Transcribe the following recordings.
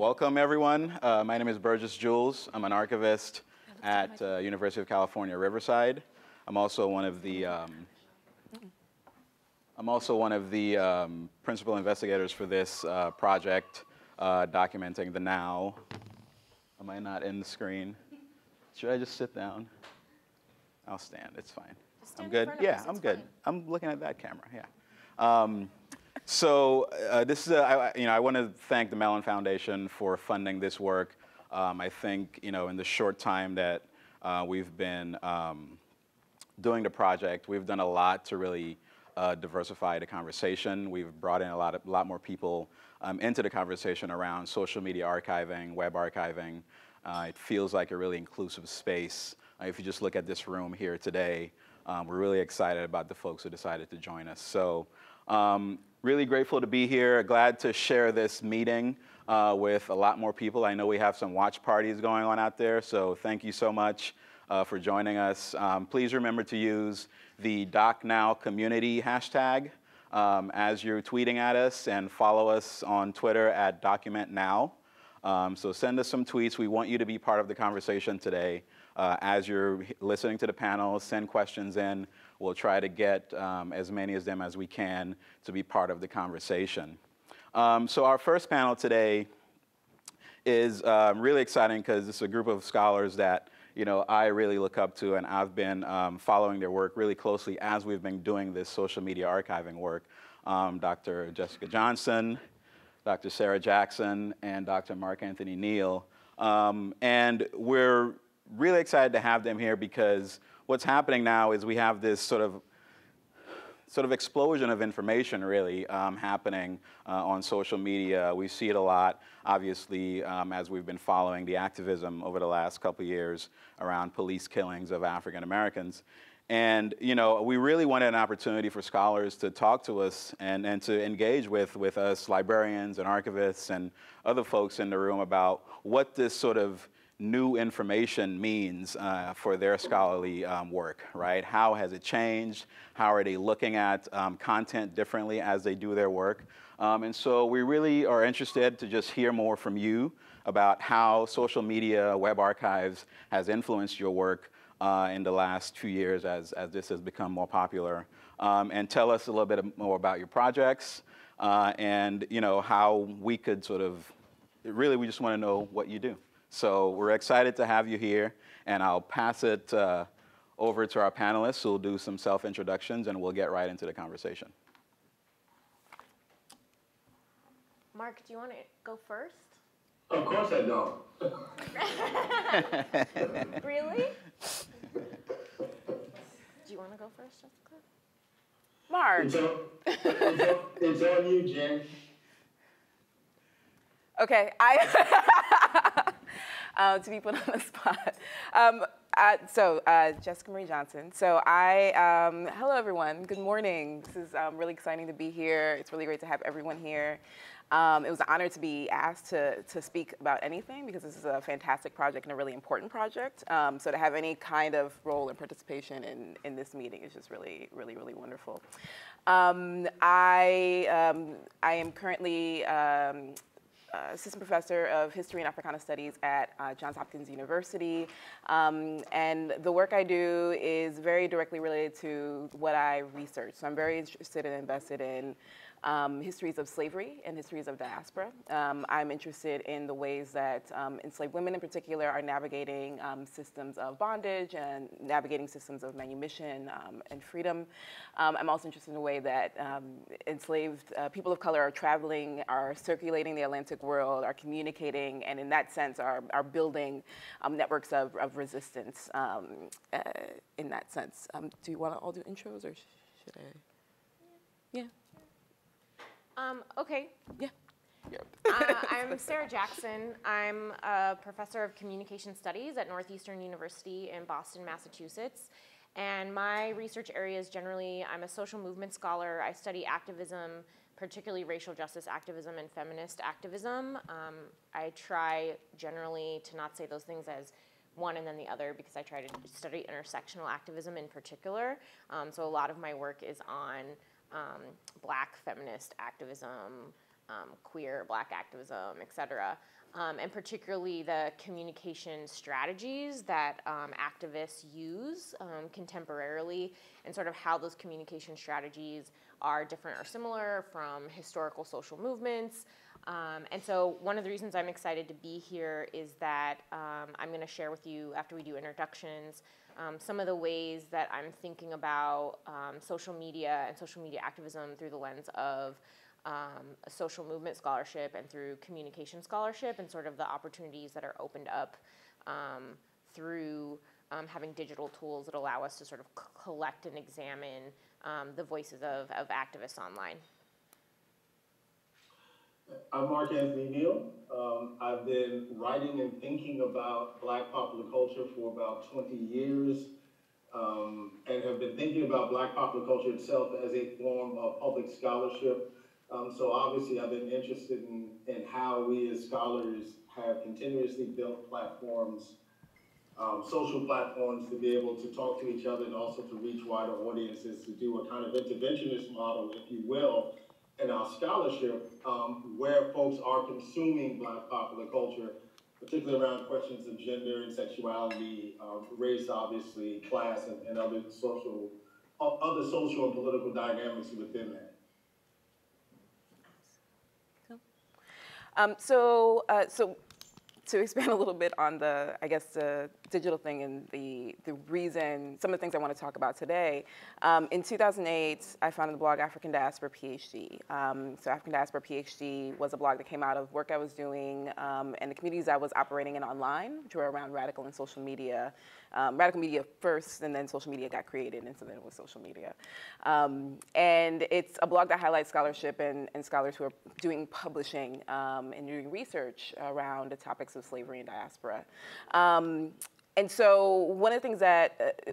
Welcome, everyone. Uh, my name is Bergis Jules. I'm an archivist at uh, University of California, Riverside. I'm also one of the um, I'm also one of the um, principal investigators for this uh, project, uh, documenting the now. Am I not in the screen? Should I just sit down? I'll stand. It's fine. I'm good. Yeah, I'm good. fine. I'm looking at that camera. Yeah. Um, so uh, this is a, I, you know I want to thank the Mellon Foundation for funding this work. Um, I think you know in the short time that uh, we've been um, doing the project, we've done a lot to really uh, diversify the conversation. We've brought in a lot, of, lot more people um, into the conversation around social media archiving, web archiving. Uh, it feels like a really inclusive space. Uh, if you just look at this room here today, um, we're really excited about the folks who decided to join us. So um, really grateful to be here. Glad to share this meeting uh, with a lot more people. I know we have some watch parties going on out there, so thank you so much uh, for joining us. Um, please remember to use the DocNow community hashtag um, as you're tweeting at us and follow us on Twitter at DocumentNow. Um, so send us some tweets. We want you to be part of the conversation today. Uh, as you're listening to the panel, send questions in. We'll try to get um, as many of them as we can to be part of the conversation. Um, so our first panel today is um, really exciting because it's a group of scholars that you know I really look up to, and I've been um, following their work really closely as we've been doing this social media archiving work. Um, Dr. Jessica Johnson, Dr. Sarah Jackson, and Dr. Mark Anthony Neal, um, and we're really excited to have them here because what's happening now is we have this sort of sort of explosion of information really um, happening uh, on social media. We see it a lot, obviously, um, as we've been following the activism over the last couple years around police killings of African Americans. And you know, we really wanted an opportunity for scholars to talk to us and, and to engage with, with us librarians and archivists and other folks in the room about what this sort of new information means uh, for their scholarly um, work, right? How has it changed? How are they looking at um, content differently as they do their work? Um, and so we really are interested to just hear more from you about how social media, web archives has influenced your work uh, in the last two years as, as this has become more popular. Um, and tell us a little bit more about your projects uh, and you know, how we could sort of, really we just want to know what you do. So we're excited to have you here, and I'll pass it uh, over to our panelists who will do some self-introductions, and we'll get right into the conversation. Mark, do you want to go first? Of course I don't. Really? do you want to go first, Jessica? Mark. It's on, it's on, it's on you, Jen. Okay, I uh, to be put on the spot. Um, uh, so uh, Jessica Marie Johnson. So I, um, hello everyone. Good morning. This is um, really exciting to be here. It's really great to have everyone here. Um, it was an honor to be asked to, to speak about anything because this is a fantastic project and a really important project. Um, so to have any kind of role and participation in, in this meeting is just really, really, really wonderful. Um, I, um, I am currently assistant professor of history and Africana studies at uh, Johns Hopkins University. Um, and the work I do is very directly related to what I research. So I'm very interested and invested in um, histories of slavery and histories of diaspora. Um, I'm interested in the ways that um, enslaved women in particular are navigating um, systems of bondage and navigating systems of manumission um, and freedom. Um, I'm also interested in the way that enslaved uh, people of color are traveling, are circulating the Atlantic world, are communicating, and in that sense are, are building networks of, of resistance uh, in that sense. Do you want to all do intros or should I? Yeah. Um, okay. Yeah. Uh, I'm Sarah Jackson. I'm a professor of communication studies at Northeastern University in Boston, Massachusetts. And my research areas generally, I'm a social movement scholar. I study activism, particularly racial justice activism and feminist activism. Um, I try generally to not say those things as one and then the other because I try to study intersectional activism in particular. Um, so a lot of my work is on um, black feminist activism, um, queer black activism, et cetera. um, and particularly the communication strategies that um, activists use um, contemporarily, and sort of how those communication strategies are different or similar from historical social movements. Um, and so, one of the reasons I'm excited to be here is that um, I'm going to share with you, after we do introductions, um, some of the ways that I'm thinking about social media and social media activism through the lens of um, a social movement scholarship and through communication scholarship and sort of the opportunities that are opened up um, through um, having digital tools that allow us to sort of collect and examine um, the voices of, of activists online. I'm Mark Anthony Neal. Um, I've been writing and thinking about Black popular culture for about 20 years um, and have been thinking about Black popular culture itself as a form of public scholarship um, so obviously, I've been interested in, in how we as scholars have continuously built platforms, um, social platforms, to be able to talk to each other and also to reach wider audiences, to do a kind of interventionist model, if you will, in our scholarship, um, where folks are consuming Black popular culture, particularly around questions of gender and sexuality, uh, race, obviously, class, and, and other social, other social and political dynamics within that. Um, so, uh, so to expand a little bit on the, I guess, the digital thing and the, the reason, some of the things I want to talk about today. Um, in 2008, I founded the blog African Diaspora PhD. Um, so African Diaspora PhD was a blog that came out of work I was doing um, and the communities I was operating in online, which were around radical and social media. Um, radical media first, and then social media got created, and so then it was social media. Um, and it's a blog that highlights scholarship and, and scholars who are doing publishing um, and doing research around the topics of slavery and diaspora. And so one of the things that uh,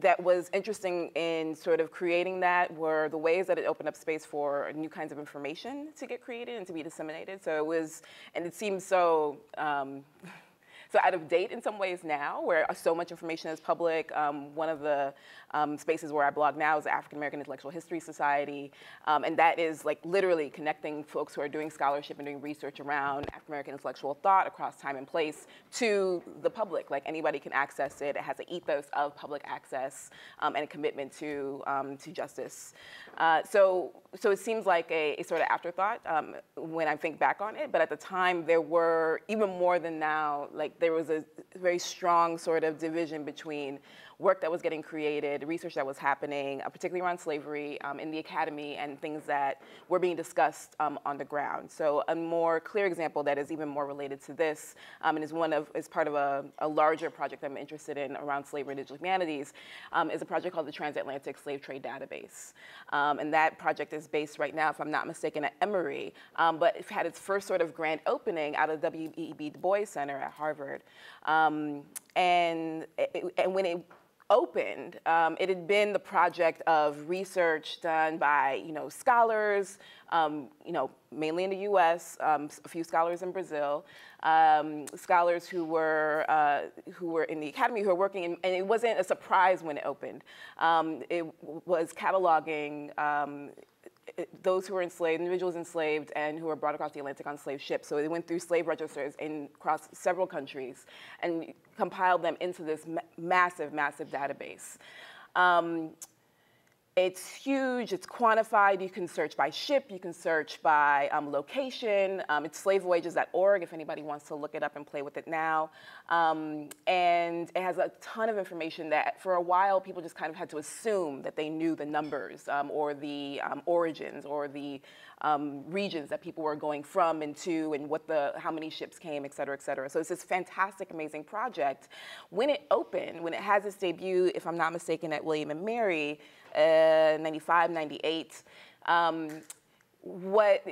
that was interesting in sort of creating that were the ways that it opened up space for new kinds of information to get created and to be disseminated. So it was, and it seems so. Um, so out of date in some ways now, where so much information is public. Um, one of the um, spaces where I blog now is the African American Intellectual History Society, um, and that is like literally connecting folks who are doing scholarship and doing research around African American intellectual thought across time and place to the public. Like anybody can access it. It has an ethos of public access um, and a commitment to um, to justice. Uh, so so it seems like a, a sort of afterthought um, when I think back on it. But at the time, there were even more than now. Like there was a very strong sort of division between work that was getting created, research that was happening, uh, particularly around slavery um, in the academy and things that were being discussed um, on the ground. So a more clear example that is even more related to this um, and is one of is part of a, a, larger project that I'm interested in around slavery and digital humanities um, is a project called the Transatlantic Slave Trade Database. Um, and that project is based right now, if I'm not mistaken, at Emory, um, but it had its first sort of grand opening out of the W.E.B. Du Bois Center at Harvard. and, it, and when it opened, um, it had been the project of research done by you know scholars, um, you know mainly in the U.S., um, a few scholars in Brazil, um, scholars who were uh, who were in the academy who were working, in, and it wasn't a surprise when it opened. Um, it was cataloging um, those who were enslaved, individuals enslaved, and who were brought across the Atlantic on slave ships. So they went through slave registers in, across several countries and compiled them into this ma massive, massive database. Um, it's huge, it's quantified. You can search by ship, you can search by um, location. Um, it's slavevoyages.org if anybody wants to look it up and play with it now. Um, and it has a ton of information that for a while people just kind of had to assume that they knew the numbers um, or the um, origins or the um, regions that people were going from and to and what the, how many ships came, et cetera, et cetera. So it's this fantastic, amazing project. When it opened, when it has its debut, if I'm not mistaken, at William and Mary, uh, 95, 98. Um, what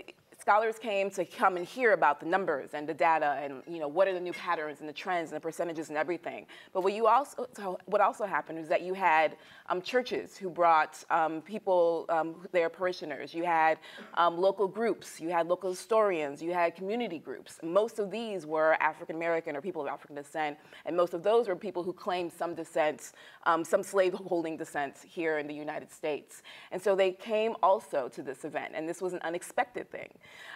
scholars came to come and hear about the numbers and the data and you know what are the new patterns and the trends and the percentages and everything. But what you also what also happened was that you had um, churches who brought um, people um, their parishioners. You had um, local groups. You had local historians. You had community groups. Most of these were African American or people of African descent, and most of those were people who claimed some descent, um, some slave-holding descent here in the United States. And so they came also to this event, and this was an unexpected thing.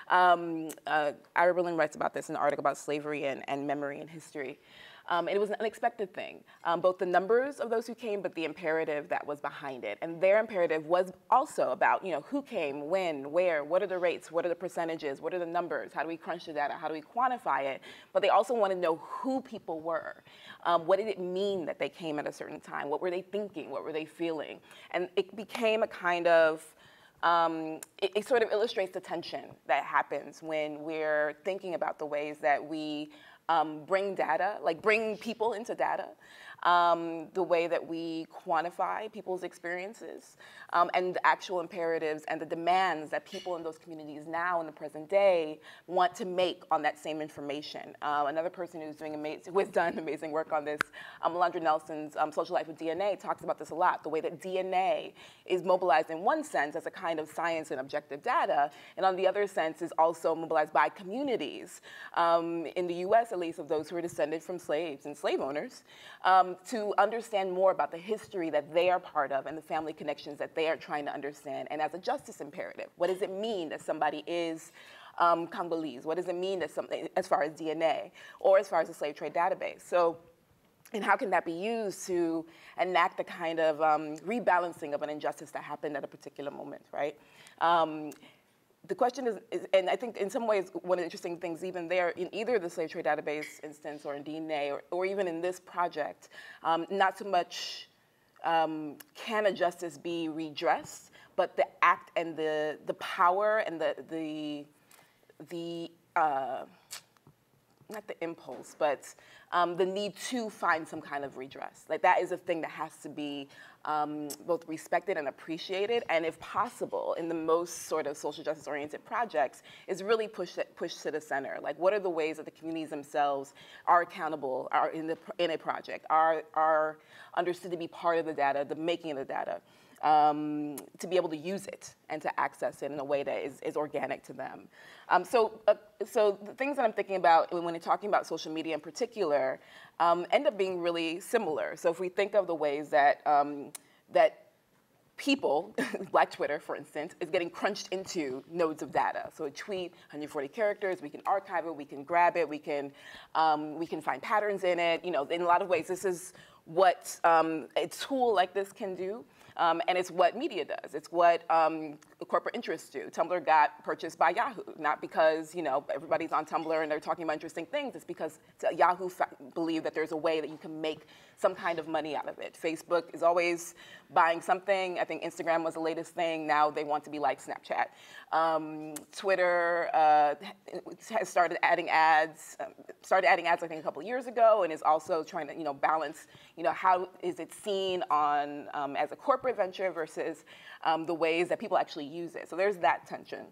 Um, uh, Ira Berlin writes about this in an article about slavery and, and memory and history. Um, and it was an unexpected thing, um, both the numbers of those who came, but the imperative that was behind it. And their imperative was also about, you know, who came, when, where, what are the rates, what are the percentages, what are the numbers, how do we crunch the data, how do we quantify it? But they also want to know who people were. Um, what did it mean that they came at a certain time? What were they thinking? What were they feeling? And it became a kind of um, it, it, sort of illustrates the tension that happens when we're thinking about the ways that we um, bring data, like bring people into data, um, the way that we quantify people's experiences, um, and the actual imperatives and the demands that people in those communities now in the present day want to make on that same information. Uh, another person who's doing amazing, who has done amazing work on this, um, Alondra Nelson's um, Social Life with DNA talks about this a lot, the way that DNA is mobilized in one sense as a kind of science and objective data, and on the other sense is also mobilized by communities, um, in the US at least, of those who are descended from slaves and slave owners, um, to understand more about the history that they are part of and the family connections that they are trying to understand. And as a justice imperative, what does it mean that somebody is um, Congolese? What does it mean that something, as far as DNA or as far as the slave trade database? So, and how can that be used to enact the kind of um, rebalancing of an injustice that happened at a particular moment, right? Um, the question is, is, and I think in some ways, one of the interesting things, even there, in either the slave trade database instance or in DNA, or, or even in this project, um, not so much um, can a justice be redressed, but the act and the, the power and the, the, the uh, not the impulse, but um, the need to find some kind of redress. Like that is a thing that has to be um, both respected and appreciated, and if possible, in the most sort of social justice oriented projects, is really pushed pushed to the center. Like, what are the ways that the communities themselves are accountable, are in the in a project, are are understood to be part of the data, the making of the data um, to be able to use it and to access it in a way that is, is organic to them. Um, so, uh, so the things that I'm thinking about when we're talking about social media in particular um, end up being really similar. So if we think of the ways that um, that people, Black Twitter, for instance, is getting crunched into nodes of data. So a tweet, 140 characters, we can archive it, we can grab it, we can, um, we can find patterns in it. You know, in a lot of ways, this is what um, a tool like this can do. Um, and it's what media does. It's what um, corporate interests do. Tumblr got purchased by Yahoo, not because you know everybody's on Tumblr and they're talking about interesting things. It's because Yahoo believed that there's a way that you can make some kind of money out of it. Facebook is always buying something. I think Instagram was the latest thing. Now they want to be like Snapchat. Um, Twitter uh, has started adding ads. Um, started adding ads I think a couple years ago, and is also trying to you know balance you know how is it seen on um, as a corporate venture versus um, the ways that people actually use it. So there's that tension.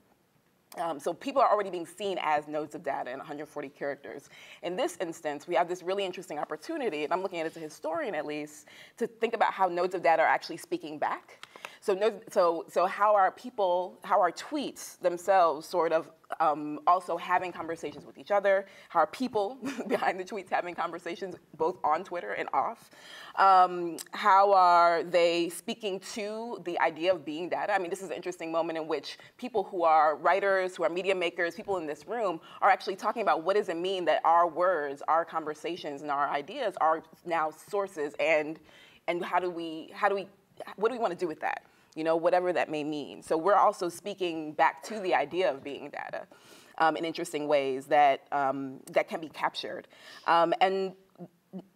Um, so people are already being seen as nodes of data in 140 characters. In this instance, we have this really interesting opportunity, and I'm looking at it as a historian at least, to think about how nodes of data are actually speaking back. So, so, so how are people, how are tweets themselves sort of um, also having conversations with each other? How are people behind the tweets having conversations both on Twitter and off? Um, how are they speaking to the idea of being data? I mean, this is an interesting moment in which people who are writers, who are media makers, people in this room are actually talking about what does it mean that our words, our conversations, and our ideas are now sources, and and how do we how do we what do we want to do with that? You know, whatever that may mean. So we're also speaking back to the idea of being data um, in interesting ways that um, that can be captured. Um, and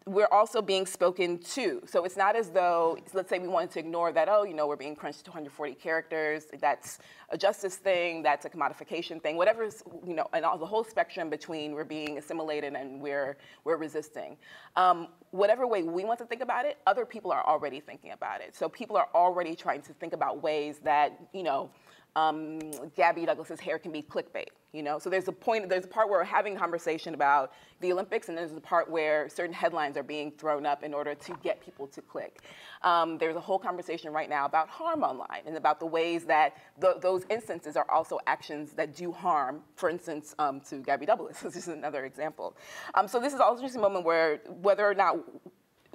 we're also being spoken to. So it's not as though, let's say we wanted to ignore that, oh, you know, we're being crunched to 240 characters, that's a justice thing, that's a commodification thing, whatever, you know, and all, the whole spectrum between we're being assimilated and we're, we're resisting. Um, whatever way we want to think about it, other people are already thinking about it. So people are already trying to think about ways that, you know, um, Gabby Douglas's hair can be clickbait, you know? So there's a point, there's a part where we're having a conversation about the Olympics, and there's a part where certain headlines are being thrown up in order to get people to click. Um, there's a whole conversation right now about harm online and about the ways that those instances are also actions that do harm, for instance, um, to Gabby Douglas. this is another example. Um, so this is also just a moment where whether or not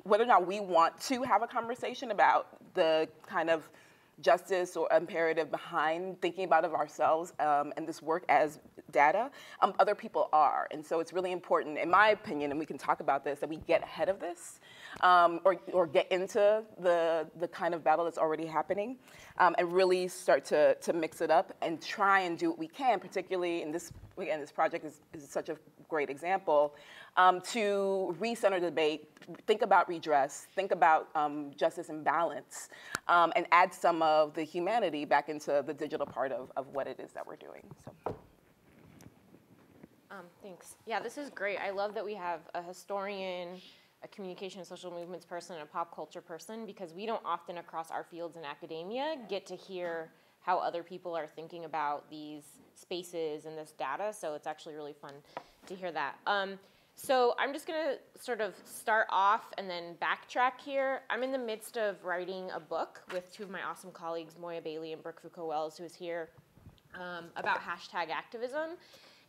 whether or not we want to have a conversation about the kind of justice or imperative behind thinking about of ourselves um, and this work as data, um, other people are. And so it's really important, in my opinion, and we can talk about this, that we get ahead of this um, or, or get into the, the kind of battle that's already happening um, and really start to, to mix it up and try and do what we can, particularly in this, again, this project is, is such a great example, um, to recenter the debate, think about redress, think about um, justice and balance, um, and add some of the humanity back into the digital part of, of what it is that we're doing. So. Um, thanks. Yeah, this is great. I love that we have a historian, a communication and social movements person, and a pop culture person because we don't often across our fields in academia get to hear how other people are thinking about these spaces and this data. So it's actually really fun to hear that. Um, so I'm just going to sort of start off and then backtrack here. I'm in the midst of writing a book with two of my awesome colleagues, Moya Bailey and Brooke Foucault-Welles, who is here, um, about hashtag activism.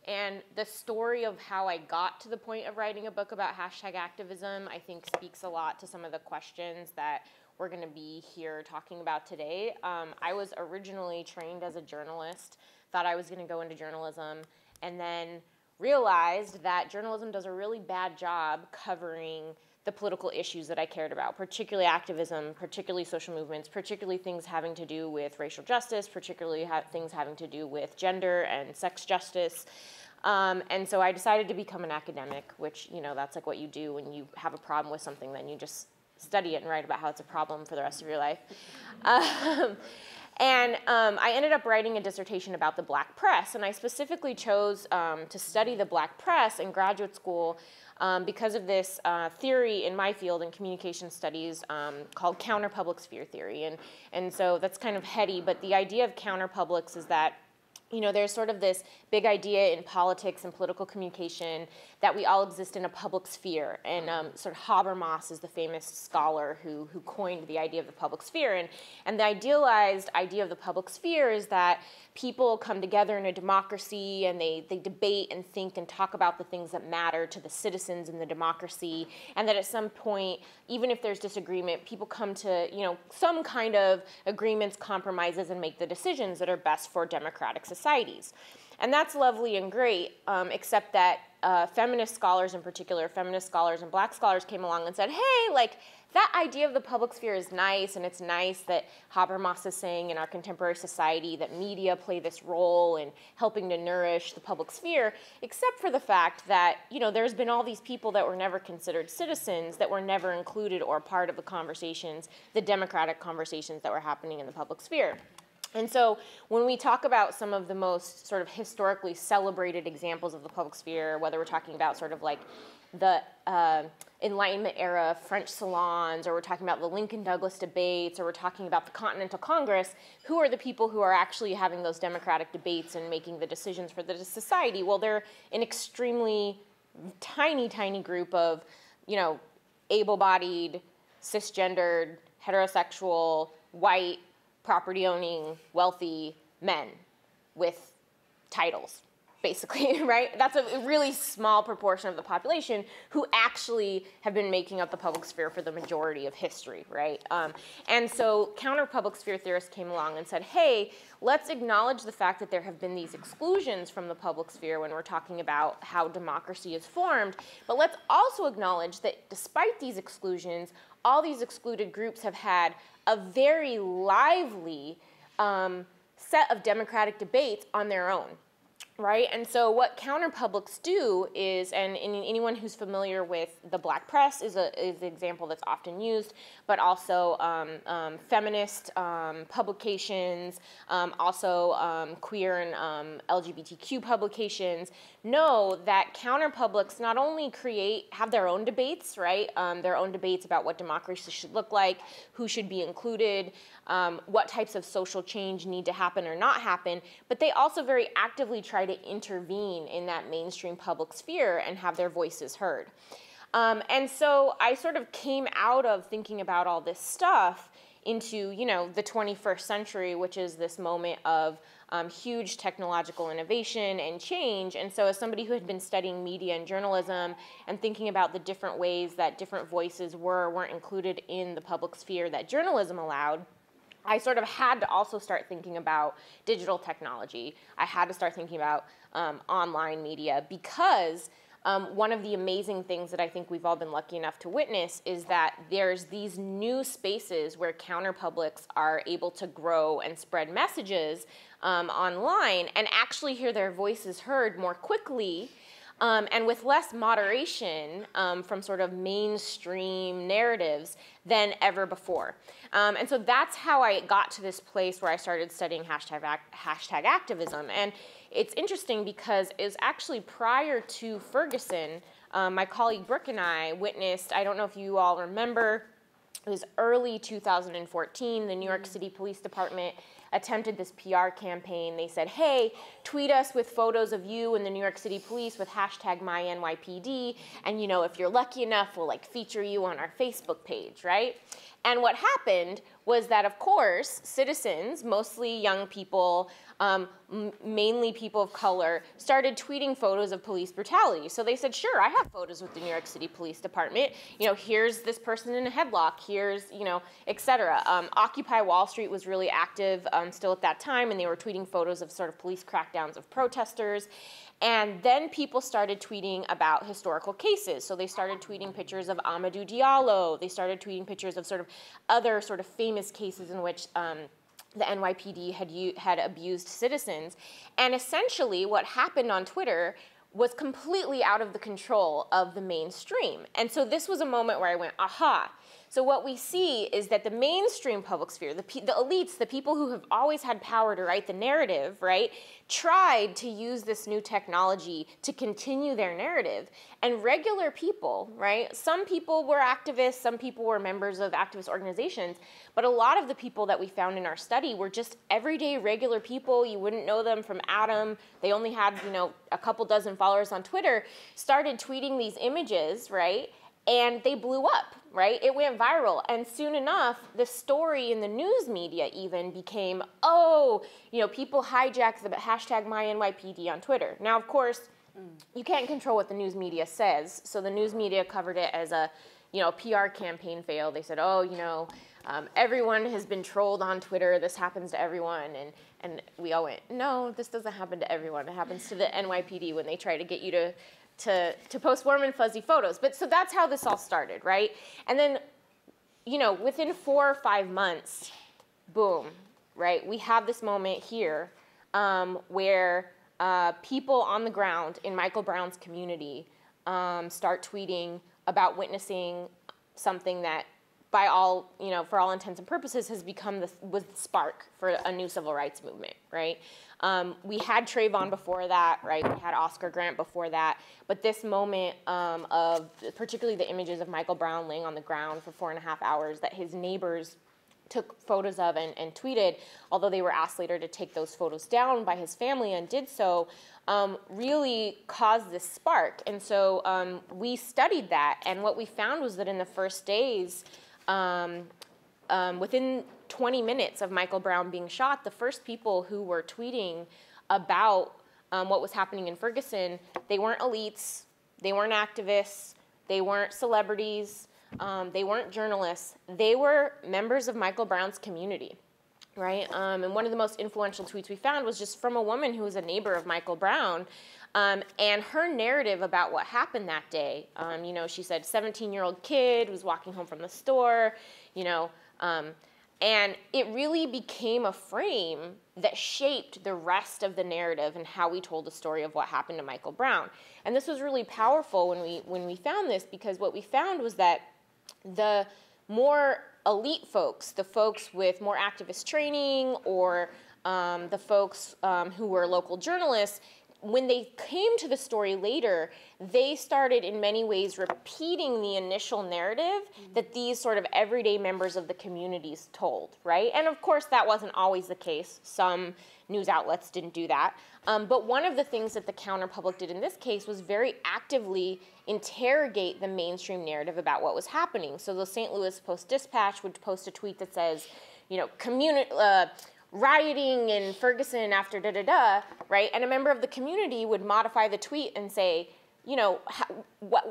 And the story of how I got to the point of writing a book about hashtag activism, I think speaks a lot to some of the questions that we're going to be here talking about today. Um, I was originally trained as a journalist, thought I was going to go into journalism, and then realized that journalism does a really bad job covering the political issues that I cared about, particularly activism, particularly social movements, particularly things having to do with racial justice, particularly ha things having to do with gender and sex justice. Um, and so I decided to become an academic, which, you know, that's like what you do when you have a problem with something, then you just study it and write about how it's a problem for the rest of your life. Um, and um, I ended up writing a dissertation about the black press, and I specifically chose um, to study the black press in graduate school um, because of this uh, theory in my field in communication studies um, called counter public sphere theory. And, and so that's kind of heady, but the idea of counter publics is that you know, there's sort of this big idea in politics and political communication that we all exist in a public sphere. And um, sort of Habermas is the famous scholar who, who coined the idea of the public sphere. And, and the idealized idea of the public sphere is that people come together in a democracy and they, they debate and think and talk about the things that matter to the citizens in the democracy and that at some point even if there's disagreement people come to you know some kind of agreements compromises and make the decisions that are best for democratic societies and that's lovely and great um, except that uh, feminist scholars in particular feminist scholars and black scholars came along and said hey like that idea of the public sphere is nice, and it's nice that Habermas is saying in our contemporary society that media play this role in helping to nourish the public sphere, except for the fact that, you know, there's been all these people that were never considered citizens, that were never included or part of the conversations, the democratic conversations that were happening in the public sphere. And so when we talk about some of the most sort of historically celebrated examples of the public sphere, whether we're talking about sort of like the uh, Enlightenment era French salons, or we're talking about the Lincoln Douglas debates, or we're talking about the Continental Congress, who are the people who are actually having those democratic debates and making the decisions for the society? Well, they're an extremely tiny, tiny group of, you know, able bodied, cisgendered, heterosexual, white, property owning, wealthy men with titles basically, right? That's a really small proportion of the population who actually have been making up the public sphere for the majority of history, right? Um, and so counter public sphere theorists came along and said, hey, let's acknowledge the fact that there have been these exclusions from the public sphere when we're talking about how democracy is formed, but let's also acknowledge that despite these exclusions, all these excluded groups have had a very lively um, set of democratic debates on their own right? And so what counterpublics do is, and, anyone who's familiar with the black press is, a, is an example that's often used, but also um, um, feminist um, publications, also queer and LGBTQ publications, know that counterpublics not only create, have their own debates, right? their own debates about what democracy should look like, who should be included, what types of social change need to happen or not happen, but they also very actively try to intervene in that mainstream public sphere and have their voices heard. Um, and so I sort of came out of thinking about all this stuff into, you know, the 21st century, which is this moment of um, huge technological innovation and change. And so, as somebody who had been studying media and journalism and thinking about the different ways that different voices were weren't included in the public sphere that journalism allowed, I sort of had to also start thinking about digital technology. I had to start thinking about um, online media because um, one of the amazing things that I think we've all been lucky enough to witness is that there's these new spaces where counterpublics are able to grow and spread messages um, online and actually hear their voices heard more quickly um, and with less moderation um, from sort of mainstream narratives than ever before. Um, and so that's how I got to this place where I started studying hashtag, hashtag activism. And it's interesting because it was actually prior to Ferguson, um, my colleague Brooke and I witnessed, I don't know if you all remember, it was early 2014, the New York City Police Department attempted this PR campaign. They said, hey, tweet us with photos of you and the New York City Police with hashtag MyNYPD. And you know, if you're lucky enough, we'll like feature you on our Facebook page, right? And what happened was that, of course, citizens, mostly young people, um, mainly people of color, started tweeting photos of police brutality. So they said, sure, I have photos with the New York City Police Department. You know, here's this person in a headlock, here's, you know, et cetera. Um, Occupy Wall Street was really active um, still at that time, and they were tweeting photos of sort of police crackdowns of protesters. And then people started tweeting about historical cases. So they started tweeting pictures of Amadou Diallo. They started tweeting pictures of sort of other sort of famous cases in which um, the NYPD had, had abused citizens. And essentially, what happened on Twitter was completely out of the control of the mainstream. And so this was a moment where I went, aha, so what we see is that the mainstream public sphere, the, the elites, the people who have always had power to write the narrative, right, tried to use this new technology to continue their narrative. And regular people, right, some people were activists, some people were members of activist organizations, but a lot of the people that we found in our study were just everyday regular people. You wouldn't know them from Adam. They only had, you know, a couple dozen followers on Twitter, started tweeting these images, right? And they blew up, right? It went viral. And soon enough, the story in the news media even became, oh, you know, people hijacked the hashtag MyNYPD on Twitter. Now, of course, you can't control what the news media says. So the news media covered it as a, you know, PR campaign fail. They said, oh, you know, um, everyone has been trolled on Twitter. This happens to everyone. And, and we all went, no, this doesn't happen to everyone. It happens to the NYPD when they try to get you to to, to post warm and fuzzy photos. But so that's how this all started, right? And then, you know, within four or five months, boom, right? We have this moment here um, where uh, people on the ground in Michael Brown's community um, start tweeting about witnessing something that by all, you know, for all intents and purposes, has become the, was the spark for a new civil rights movement, right? Um, we had Trayvon before that, right? We had Oscar Grant before that. But this moment um, of particularly the images of Michael Brown laying on the ground for four and a half hours that his neighbors took photos of and, and tweeted, although they were asked later to take those photos down by his family and did so, um, really caused this spark. And so um, we studied that. And what we found was that in the first days, um, um, within 20 minutes of Michael Brown being shot, the first people who were tweeting about um, what was happening in Ferguson, they weren't elites, they weren't activists, they weren't celebrities, um, they weren't journalists. They were members of Michael Brown's community, right? Um, and one of the most influential tweets we found was just from a woman who was a neighbor of Michael Brown. Um, and her narrative about what happened that day, um, you know, she said 17 year old kid was walking home from the store, you know, um, and it really became a frame that shaped the rest of the narrative and how we told the story of what happened to Michael Brown. And this was really powerful when we when we found this because what we found was that the more elite folks, the folks with more activist training or um, the folks um, who were local journalists, when they came to the story later, they started in many ways repeating the initial narrative mm-hmm. that these sort of everyday members of the communities told, right? And of course, that wasn't always the case. Some news outlets didn't do that. Um, but one of the things that the counterpublic did in this case was very actively interrogate the mainstream narrative about what was happening. So the St. Louis Post Dispatch would post a tweet that says, you know, community. Uh, rioting in Ferguson after da da da, right? And a member of the community would modify the tweet and say, you know, how,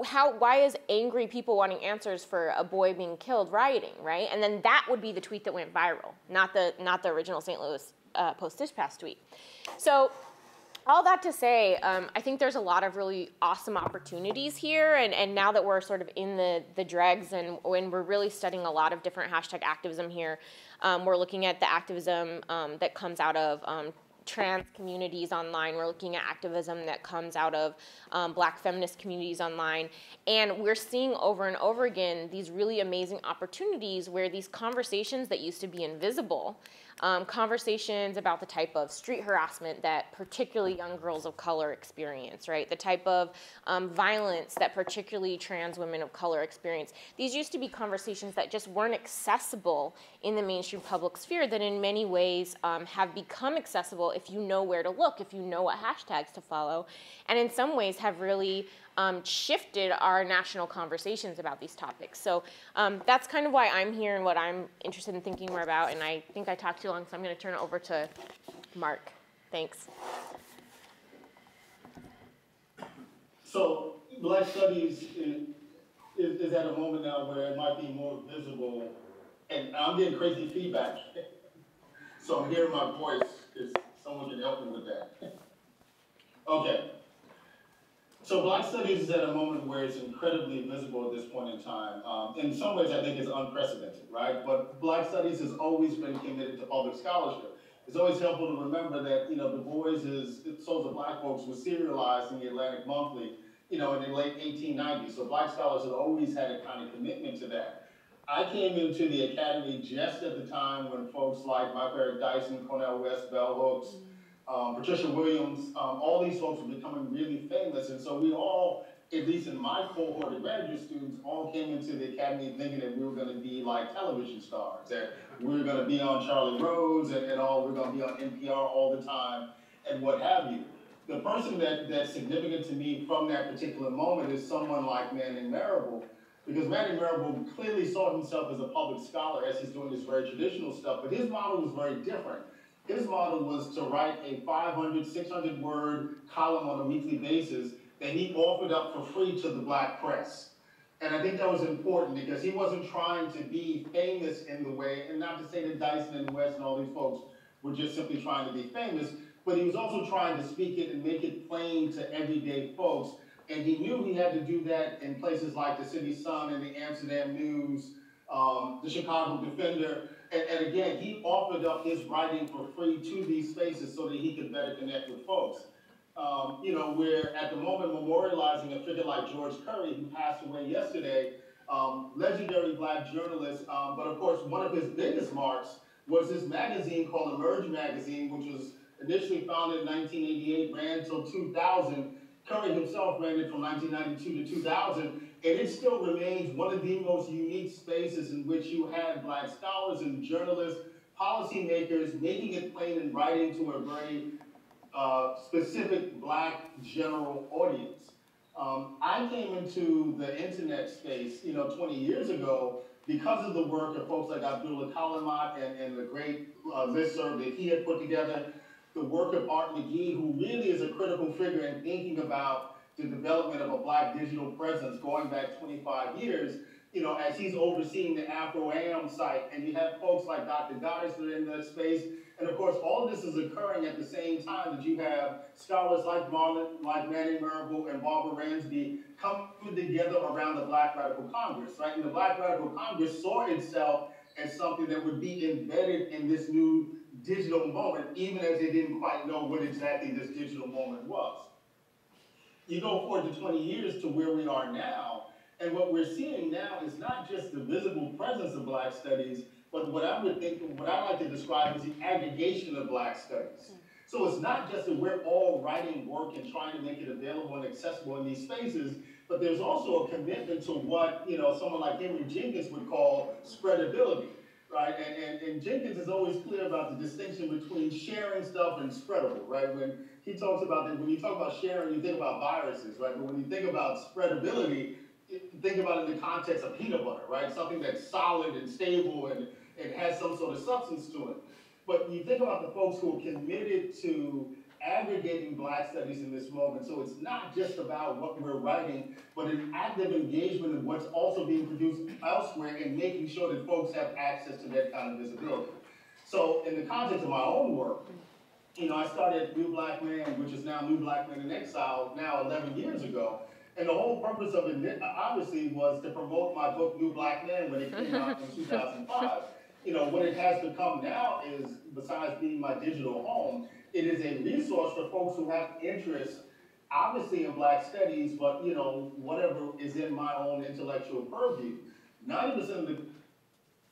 how, why is angry people wanting answers for a boy being killed rioting, right? And then that would be the tweet that went viral, not the, not the original St. Louis uh, Post-Dispatch tweet. So all that to say, um, I think there's a lot of really awesome opportunities here, and, and now that we're sort of in the, the dregs and when we're really studying a lot of different hashtag activism here, um, we're looking at the activism um, that comes out of um, trans communities online. We're looking at activism that comes out of um, black feminist communities online. And we're seeing over and over again these really amazing opportunities where these conversations that used to be invisible um, conversations about the type of street harassment that particularly young girls of color experience, right? The type of um, violence that particularly trans women of color experience. These used to be conversations that just weren't accessible in the mainstream public sphere that in many ways um, have become accessible if you know where to look, if you know what hashtags to follow, and in some ways have really um, shifted our national conversations about these topics. So um, that's kind of why I'm here and what I'm interested in thinking more about. And I think I talked too long, so I'm going to turn it over to Mark. Thanks. So Black Studies is, is, is, at a moment now where it might be more visible, and I'm getting crazy feedback. so I'm hearing my voice. If someone can help me with that. okay. So Black Studies is at a moment where it's incredibly visible at this point in time. Um, in some ways, I think it's unprecedented, right? But Black Studies has always been committed to public scholarship. It's always helpful to remember that, you know, Du Bois' Souls of Black Folks was serialized in the Atlantic Monthly, you know, in the late 1890s. So Black scholars had always had a kind of commitment to that. I came into the academy just at the time when folks like Michael Eric Dyson, Cornel West, Bell Hooks, um, Patricia Williams, um, all these folks were becoming really famous. And so we all, at least in my cohort of graduate students, all came into the academy thinking that we were going to be like television stars, that we were going to be on Charlie Rose and, and all, we we're going to be on NPR all the time and what have you. The person that, that's significant to me from that particular moment is someone like Manning Marable, because Manning Marable clearly saw himself as a public scholar as he's doing this very traditional stuff, but his model was very different his model was to write a 500, 600 word column on a weekly basis that he offered up for free to the black press. And I think that was important because he wasn't trying to be famous in the way, and not to say that Dyson and West and all these folks were just simply trying to be famous, but he was also trying to speak it and make it plain to everyday folks. And he knew he had to do that in places like the City Sun and the Amsterdam News, um, the Chicago Defender, and, and, again, he offered up his writing for free to these spaces so that he could better connect with folks. Um, you know, we're at the moment memorializing a figure like George Curry, who passed away yesterday, um, legendary black journalist. Um, but of course, one of his biggest marks was this magazine called Emerge Magazine, which was initially founded in 1988, ran until 2000. Curry himself ran it from 1992 to 2000 and it still remains one of the most unique spaces in which you have black scholars and journalists, policymakers making it plain and writing to a very uh, specific black general audience. Um, I came into the internet space, you know, 20 years ago because of the work of folks like Abdul Alkalimat and, and the great uh, listserv that he had put together, the work of Art McGee, who really is a critical figure in thinking about the development of a black digital presence going back 25 years, you know, as he's overseeing the Afro-Am site, and you have folks like Dr. Goddess that are in that space, and of course, all of this is occurring at the same time that you have scholars like Marlon, like Manning Marable and Barbara Ransby coming together around the Black Radical Congress, right? And the Black Radical Congress saw itself as something that would be embedded in this new digital moment, even as they didn't quite know what exactly this digital moment was you go forward to 20 years to where we are now, and what we're seeing now is not just the visible presence of black studies, but what I would think, what I like to describe is the aggregation of black studies. Hmm. So it's not just that we're all writing work and trying to make it available and accessible in these spaces, but there's also a commitment to what you know someone like Henry Jenkins would call spreadability right? And, and, and Jenkins is always clear about the distinction between sharing stuff and spreadable, right? When he talks about that, when you talk about sharing, you think about viruses, right? But when you think about spreadability, think about it in the context of peanut butter, right? Something that's solid and stable and, and has some sort of substance to it. But you think about the folks who are committed to aggregating black studies in this moment. So it's not just about what we're writing, but an active engagement of what's also being produced elsewhere and making sure that folks have access to that kind of visibility. So in the context of my own work, you know, I started New Black Man, which is now New Black Man in Exile, now 11 years ago. And the whole purpose of it, obviously, was to promote my book, New Black Man, when it came out in 2005. You know, what it has become now is, besides being my digital home, it is a resource for folks who have interest, obviously in black studies, but, you know, whatever is in my own intellectual purview. 90% of the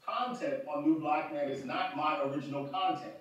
content on New Black Man is not my original content.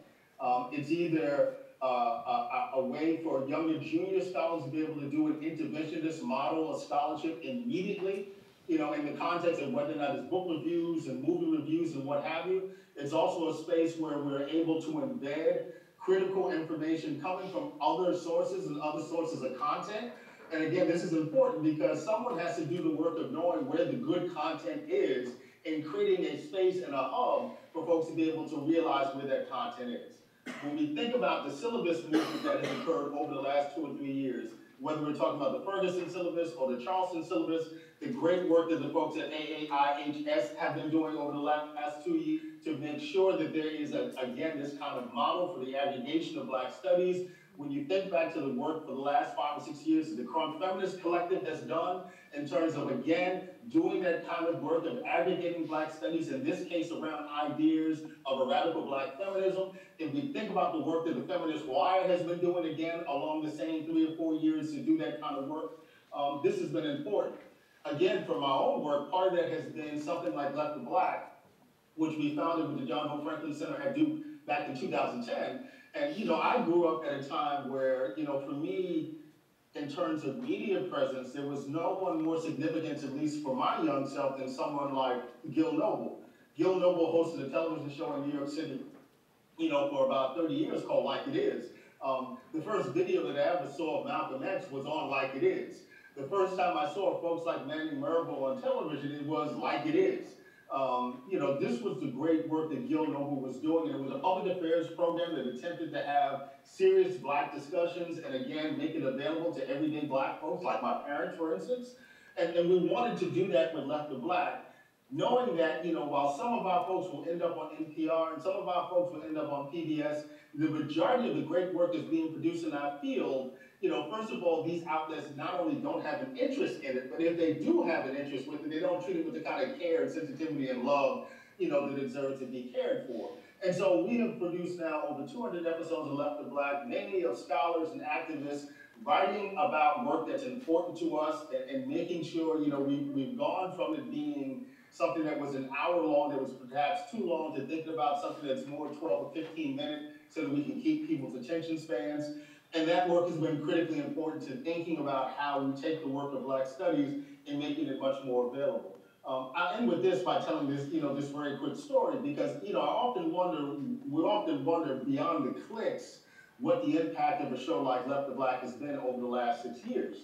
Um, it's either uh, a, a, way for younger junior scholars to be able to do an interventionist model of scholarship immediately, you know, in the context of whether or not it's book reviews and movie reviews and what have you. It's also a space where we're able to embed critical information coming from other sources and other sources of content. And again, this is important because someone has to do the work of knowing where the good content is and creating a space and a hub for folks to be able to realize where that content is. When we think about the syllabus movement that has occurred over the last two or three years, whether we're talking about the Ferguson syllabus or the Charleston syllabus, the great work that the folks at AAIHS have been doing over the last two years to make sure that there is, a, again, this kind of model for the aggregation of black studies. When you think back to the work for the last five or six years that the Crunk Feminist Collective has done in terms of, again, doing that kind of work of aggregating black studies, in this case around ideas of a radical black feminism. If we think about the work that the Feminist Wire has been doing again along the same three or four years to do that kind of work, um, this has been important. Again, for my own work, part of that has been something like Left of Black, which we founded with the John Hope Franklin Center at Duke back in 2010. And, you know, I grew up at a time where, you know, for me, in terms of media presence, there was no one more significant, at least for my young self, than someone like Gil Noble. Gil Noble hosted a television show in New York City, you know, for about 30 years called Like It Is. Um, the first video that I ever saw of Malcolm X was on Like It Is. The first time I saw folks like Manning Marable on television, it was Like It Is. Um, you know, this was the great work that Gil Noble was doing. And it was a public affairs program that attempted to have serious black discussions and again, make it available to everyday black folks, like my parents, for instance. And, and we wanted to do that with Left of Black, knowing that, you know, while some of our folks will end up on NPR and some of our folks will end up on PBS, the majority of the great work that's being produced in our field you know, first of all, these outlets not only don't have an interest in it, but if they do have an interest with it, they don't treat it with the kind of care and sensitivity and love, you know, that it deserves to be cared for. And so we have produced now over 200 episodes of Left of Black, many of scholars and activists writing about work that's important to us and, and making sure, you know, we, we've gone from it being something that was an hour long, that was perhaps too long, to think about something that's more 12 or 15 minutes so that we can keep people's attention spans. And that work has been critically important to thinking about how we take the work of Black Studies and making it much more available. Um, I end with this by telling this, you know, this very quick story because, you know, I often wonder, we often wonder beyond the clicks, what the impact of a show like Left of Black has been over the last six years.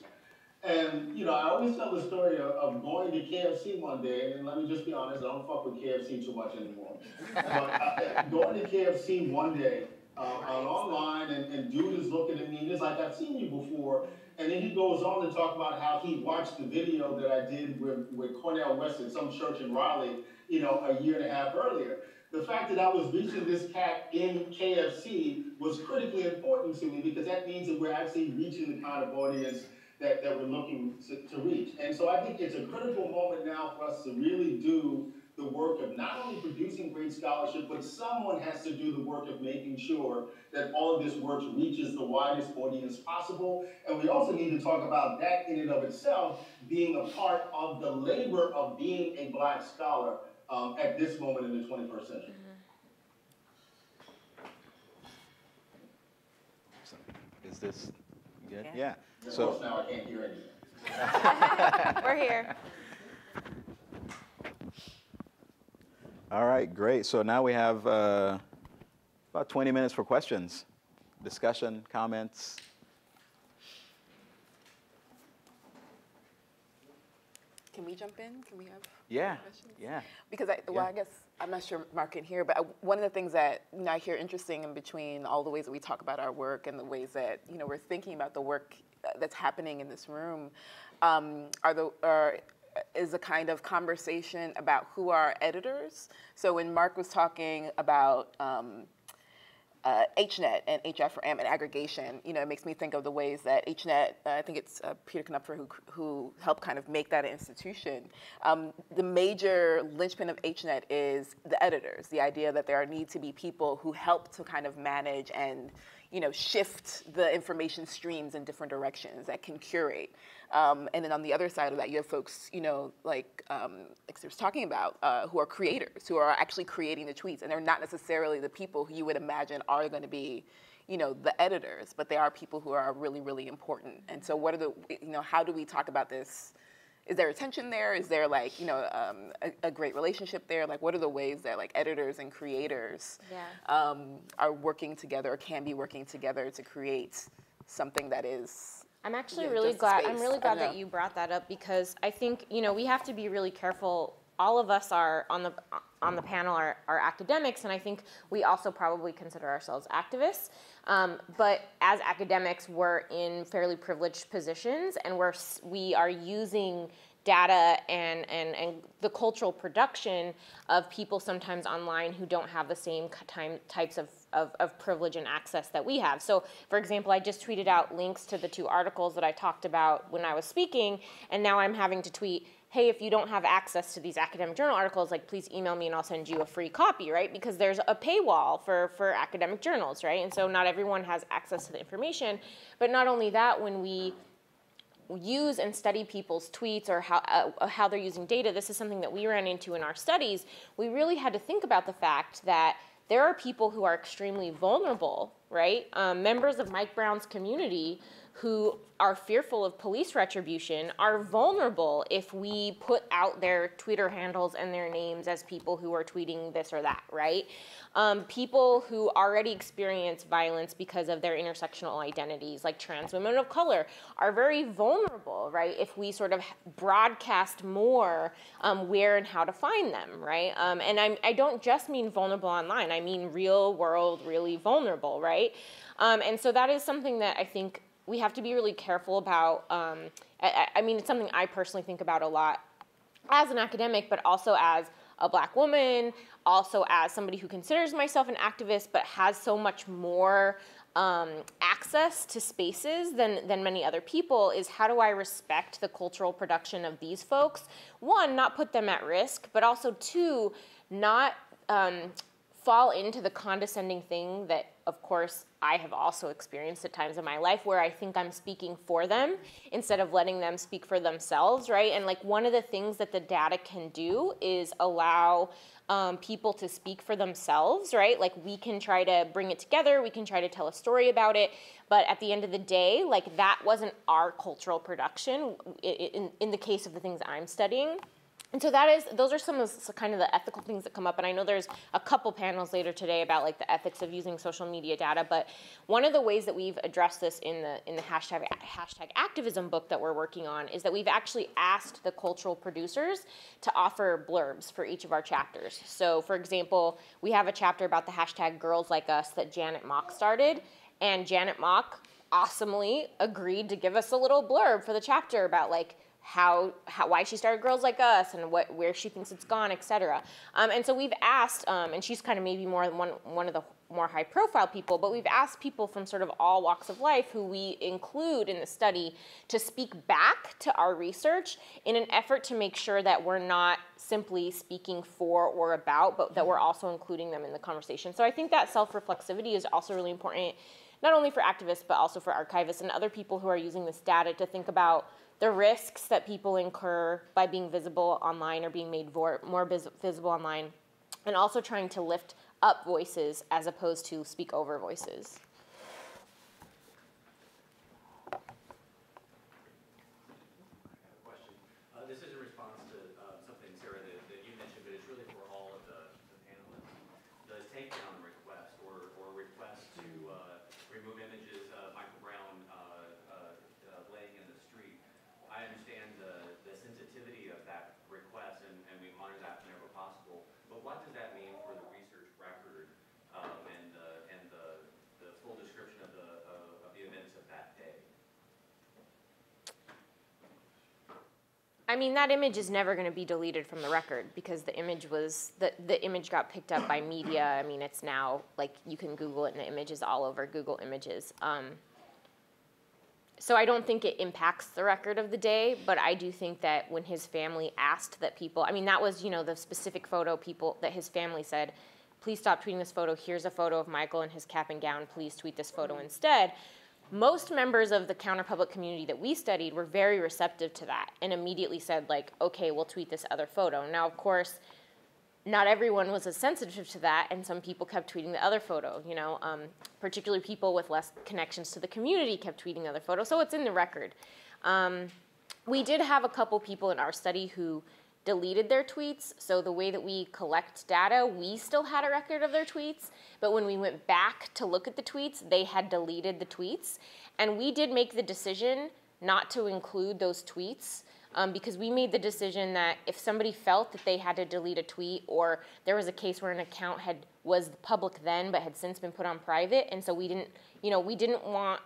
And, you know, I always tell the story of, of, going to KFC one day, and let me just be honest, I don't fuck with KFC too much anymore. but uh, going to KFC one day, uh, online, and, and dude is looking at me, and he's like, I've seen you before. And then he goes on to talk about how he watched the video that I did with, with Cornel West at some church in Raleigh, you know, a year and a half earlier. The fact that I was reaching this cat in KFC was critically important to me because that means that we're actually reaching the kind of audience that, that we're looking to, to reach. And so I think it's a critical moment now for us to really do the work of not only producing great scholarship, but someone has to do the work of making sure that all of this work reaches the widest audience possible. And we also need to talk about that in and of itself being a part of the labor of being a black scholar um, at this moment in the 21st century. Is this good? Yeah. yeah. So now I can't hear anything. We're here. All right, great. So now we have uh, about 20 minutes for questions, discussion, comments. can we jump in? Can we have? Yeah, questions? yeah. Because I, well, Yeah. I guess I'm not sure Mark can hear, but I, one of the things that you know, I hear interesting in between all the ways that we talk about our work and the ways that you know we're thinking about the work uh, that's happening in this room um, are the are, is a kind of conversation about who are editors. So when Mark was talking about um, uh, HNET and HFRM and aggregation, you know, it makes me think of the ways that HNET, uh, I think it's uh, Peter Knupfer who, who helped kind of make that an institution. Um, the major linchpin of HNET is the editors, the idea that there need to be people who help to kind of manage and, you know, shift the information streams in different directions that can curate. Um, and then on the other side of that, you have folks, you know, like um, like was talking about, uh, who are creators, who are actually creating the tweets, and they're not necessarily the people who you would imagine are going to be, you know, the editors, but they are people who are really, really important. And so, what are the, you know, how do we talk about this? Is there a tension there? Is there like, you know, um, a, a, great relationship there? Like, what are the ways that like editors and creators yeah. um, are working together or can be working together to create something that is I'm actually yeah, really glad. space. I'm really glad that you brought that up because I think you know we have to be really careful. All of us are on the on the panel are, are academics, and I think we also probably consider ourselves activists. Um, but as academics, we're in fairly privileged positions, and we're we are using data and, and, and the cultural production of people sometimes online who don't have the same time, types of, of, of privilege and access that we have. So, for example, I just tweeted out links to the two articles that I talked about when I was speaking, and now I'm having to tweet, hey, if you don't have access to these academic journal articles, like please email me and I'll send you a free copy, right? Because there's a paywall for, for academic journals, right? And so not everyone has access to the information. But not only that, when we use and study people's tweets or how, uh, how they're using data, this is something that we ran into in our studies. We really had to think about the fact that there are people who are extremely vulnerable, right? Um, members of Mike Brown's community who are fearful of police retribution are vulnerable if we put out their Twitter handles and their names as people who are tweeting this or that, right? Um, people who already experience violence because of their intersectional identities, like trans women of color, are very vulnerable, right? If we sort of broadcast more um, where and how to find them, right? Um, and I'm, I don't just mean vulnerable online, I mean real world, really vulnerable, right? Um, and so that is something that I think we have to be really careful about. Um, I, I mean, it's something I personally think about a lot as an academic, but also as a black woman, also as somebody who considers myself an activist, but has so much more um, access to spaces than, than many other people is how do I respect the cultural production of these folks? One, not put them at risk, but also two, not um, fall into the condescending thing that, of course, I have also experienced at times in my life where I think I'm speaking for them instead of letting them speak for themselves, right? And like one of the things that the data can do is allow um, people to speak for themselves, right? Like we can try to bring it together, we can try to tell a story about it, but at the end of the day, like that wasn't our cultural production in, in the case of the things I'm studying. And so that is, those are some of the kind of the ethical things that come up. And I know there's a couple panels later today about like the ethics of using social media data. But one of the ways that we've addressed this in the in the hashtag hashtag activism book that we're working on is that we've actually asked the cultural producers to offer blurbs for each of our chapters. So for example, we have a chapter about the hashtag Girls Like Us that Janet Mock started, and Janet Mock awesomely agreed to give us a little blurb for the chapter about like how, how why she started Girls Like Us and what where she thinks it's gone, etc. Um, and so we've asked, um, and she's kind of maybe more one one of the more high profile people, but we've asked people from sort of all walks of life who we include in the study to speak back to our research in an effort to make sure that we're not simply speaking for or about, but that we're also including them in the conversation. So I think that self reflexivity is also really important, not only for activists, but also for archivists and other people who are using this data to think about the risks that people incur by being visible online or being made more vis- visible online, and also trying to lift up voices as opposed to speak over voices. question. Uh, This is in response to uh, something, Sarah, that that you mentioned, but it's really for all of the the panelists. The takedown request or or request to uh, remove images of Michael Brown uh, uh, uh, laying in the street. I understand the the sensitivity of that I mean, that image is never going to be deleted from the record because the image was the the image got picked up by media. I mean, it's now like you can Google it and the image is all over Google Images. Um, so I don't think it impacts the record of the day, but I do think that when his family asked that people, I mean, that was you know the specific photo people that his family said, please stop tweeting this photo. Here's a photo of Michael in his cap and gown. Please tweet this photo instead most members of the counterpublic community that we studied were very receptive to that and immediately said like okay we'll tweet this other photo. Now of course not everyone was as sensitive to that and some people kept tweeting the other photo you know um, particularly people with less connections to the community kept tweeting the other photo. So it's in the record. Um, we did have a couple people in our study who deleted their tweets. So the way that we collect data, we still had a record of their tweets. But when we went back to look at the tweets, they had deleted the tweets. And we did make the decision not to include those tweets. Um, because we made the decision that if somebody felt that they had to delete a tweet or there was a case where an account had was public then but had since been put on private and so we didn't you know we didn't want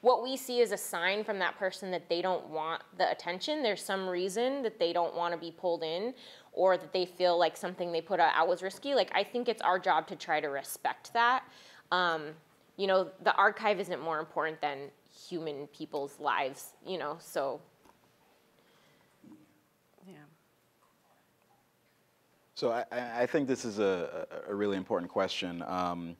what we see is a sign from that person that they don't want the attention. There's some reason that they don't want to be pulled in or that they feel like something they put out was risky. Like, I think it's our job to try to respect that. Um, you know, the archive isn't more important than human people's lives, you know, so. Yeah. So I, I think this is a, a really important question. Um,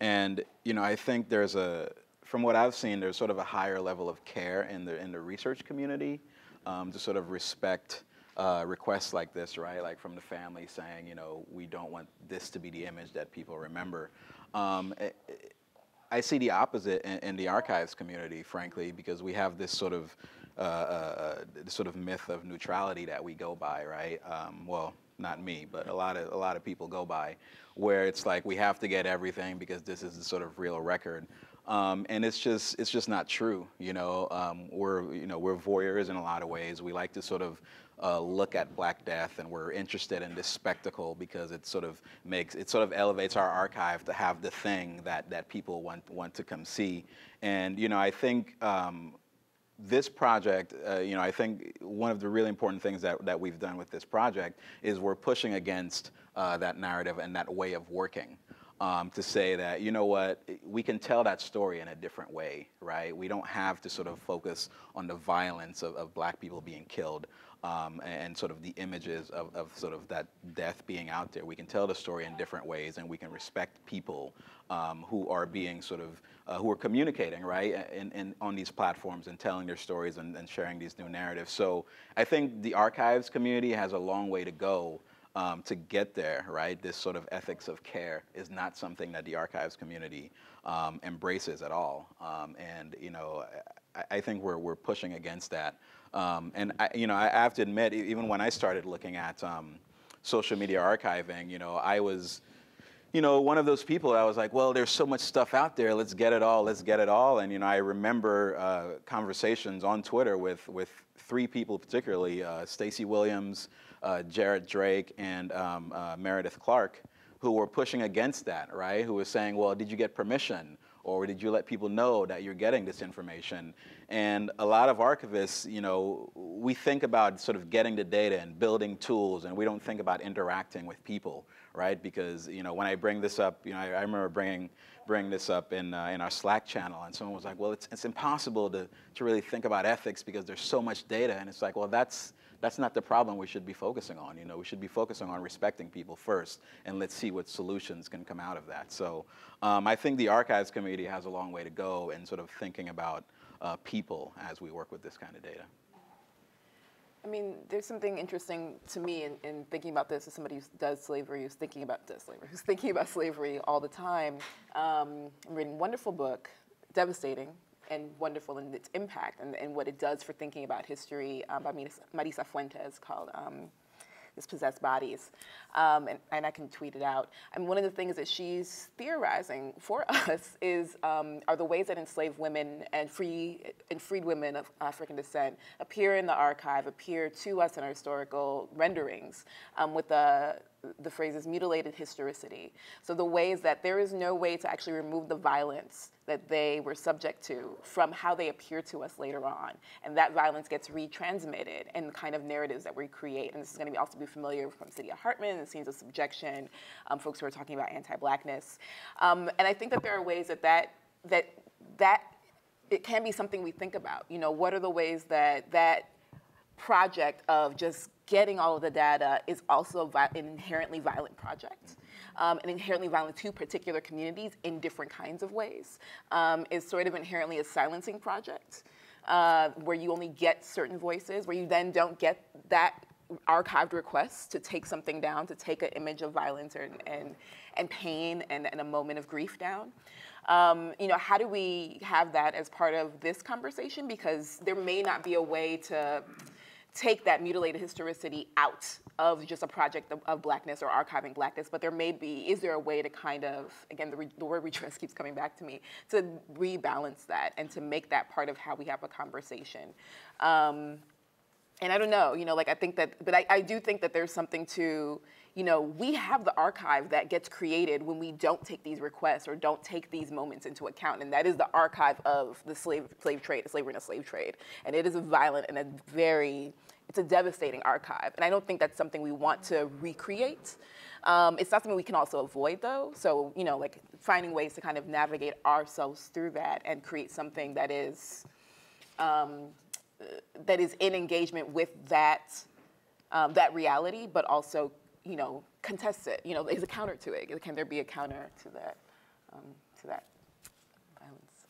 and, you know, I think there's a, from what I've seen, there's sort of a higher level of care in the in the research community um, to sort of respect uh, requests like this, right? Like from the family saying, you know, we don't want this to be the image that people remember. Um, it, eh, it, I see the opposite in, in, the archives community, frankly, because we have this sort of uh, uh, uh sort of myth of neutrality that we go by, right? Um, well, not me, but a lot of a lot of people go by, where it's like we have to get everything because this is the sort of real record. Um, and it's just it's just not true. You know, um, we're you know we're voyeurs in a lot of ways. We like to sort of uh, look at Black Death, and we're interested in this spectacle because it sort of makes it sort of elevates our archive to have the thing that that people want want to come see. And you know, I think. Um, this project, uh, you know, I think one of the really important things that, that we've done with this project is we're pushing against uh, that narrative and that way of working um, to say that, you know what, we can tell that story in a different way, right? We don't have to sort of focus on the violence of, of black people being killed um, and sort of the images of, of sort of that death being out there. We can tell the story in different ways and we can respect people um, who are being sort of, uh, who are communicating, right, in, on these platforms and telling their stories and, and sharing these new narratives. So I think the archives community has a long way to go um, to get there, right? This sort of ethics of care is not something that the archives community um, embraces at all. Um, and, you know, I, I, think we're, we're pushing against that. Um, and, I, you know, I have to admit, even when I started looking at um, social media archiving, you know, I was, you know, one of those people I was like, well, there's so much stuff out there. Let's get it all. Let's get it all. And you know, I remember uh, conversations on Twitter with with three people, particularly uh, Stacie Williams, uh, Jarrett Drake and um, uh, Meredith Clark, who were pushing against that, right? Who was saying, well, did you get permission? Or did you let people know that you're getting this information? And a lot of archivists, you know, we think about sort of getting the data and building tools, and we don't think about interacting with people, right? Because, you know, when I bring this up, you know, I, I remember bringing, bringing this up in, uh, in our Slack channel, and someone was like, well, it's, it's impossible to, to really think about ethics because there's so much data. And it's like, well, that's, that's not the problem we should be focusing on. You know, we should be focusing on respecting people first, and let's see what solutions can come out of that. So um, I think the archives community has a long way to go in sort of thinking about uh, people as we work with this kind of data. I mean, there's something interesting to me in, in, thinking about this as somebody who does slavery, who's thinking about does slavery, who's thinking about slavery all the time. Um, I'm reading a wonderful book, devastating, and wonderful in its impact and, and what it does for thinking about history um, by Marisa Fuentes called um, Dispossessed Bodies. Um, and, and, I can tweet it out. And one of the things that she's theorizing for us is um, are the ways that enslaved women and free and freed women of African descent appear in the archive, appear to us in our historical renderings um, with a the phrase is mutilated historicity. So the ways that there is no way to actually remove the violence that they were subject to from how they appear to us later on. And that violence gets retransmitted in the kind of narratives that we create. And this is going to be also be familiar from Saidiya Hartman the scenes of subjection, um, folks who are talking about anti-blackness. Um, and I think that there are ways that that, that, that it can be something we think about. You know, what are the ways that that project of just getting all of the data is also an inherently violent project. Um, and inherently violent to particular communities in different kinds of ways. Um, is sort of inherently a silencing project uh, where you only get certain voices, where you then don't get that archived request to take something down, to take an image of violence and, and, and pain and, and a moment of grief down. Um, you know, how do we have that as part of this conversation? Because there may not be a way to take that mutilated historicity out of just a project of, of, blackness or archiving blackness, but there may be, is there a way to kind of, again, the, re, the, word redress keeps coming back to me, to rebalance that and to make that part of how we have a conversation. Um, and I don't know, you know, like I think that, but I, I do think that there's something to, you know, we have the archive that gets created when we don't take these requests or don't take these moments into account, and that is the archive of the slave slave trade, slavery and the slave trade, and it is a violent and a very, it's a devastating archive, and I don't think that's something we want to recreate. Um, it's not something we can also avoid though, so you know, like finding ways to kind of navigate ourselves through that and create something that is. Um, that is in engagement with that um, that reality, but also you know, contest it? You know, is a counter to it? Can there be a counter to that, um, to that violence?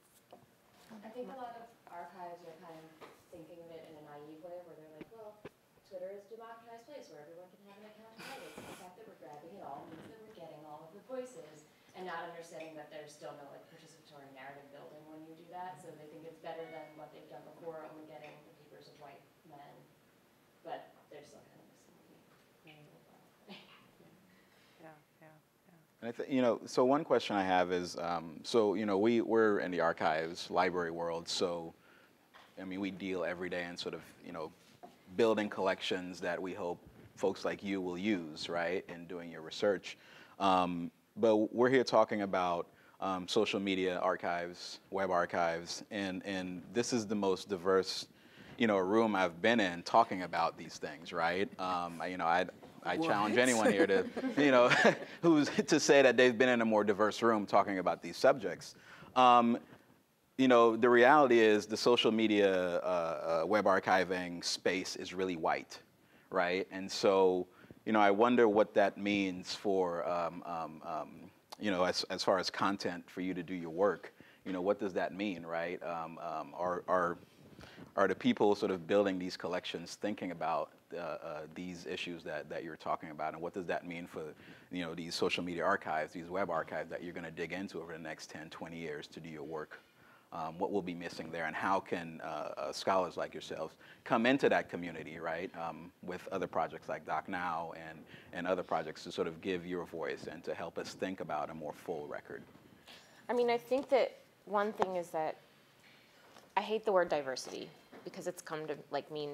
I think a lot of archives are kind of thinking of it in a naive way, where they're like, well, Twitter is a democratized place where everyone can have an account and. The fact that we're grabbing it all means that we're getting all of the voices, and not understanding that there's still no like participatory narrative building when you do that. So they think it's better than what they've done before, only getting the papers of white men. But there's still kind of And you know, so one question I have is, um, so you know, we we're in the archives, library world, so I mean, we deal every day in sort of you know, building collections that we hope folks like you will use, right, in doing your research. Um, but we're here talking about um, social media archives, web archives, and and this is the most diverse, you know, room I've been in talking about these things, right? Um, you know, I I what? challenge anyone here to, you know, who's to say that they've been in a more diverse room talking about these subjects. Um, you know, the reality is the social media uh, uh, web archiving space is really white, right? And so, you know, I wonder what that means for, um, um, um, you know, as, as far as content for you to do your work. You know, what does that mean, right? Um, um, are, are, are the people sort of building these collections thinking about uh, uh, these issues that, that you're talking about, and what does that mean for you know these social media archives, these web archives that you're going to dig into over the next 10, 20 years to do your work? Um, what will be missing there, and how can uh, uh, scholars like yourselves come into that community, right, um, with other projects like Doc Now and, and other projects to sort of give your voice and to help us think about a more full record? I mean, I think that one thing is that I hate the word diversity because it's come to like mean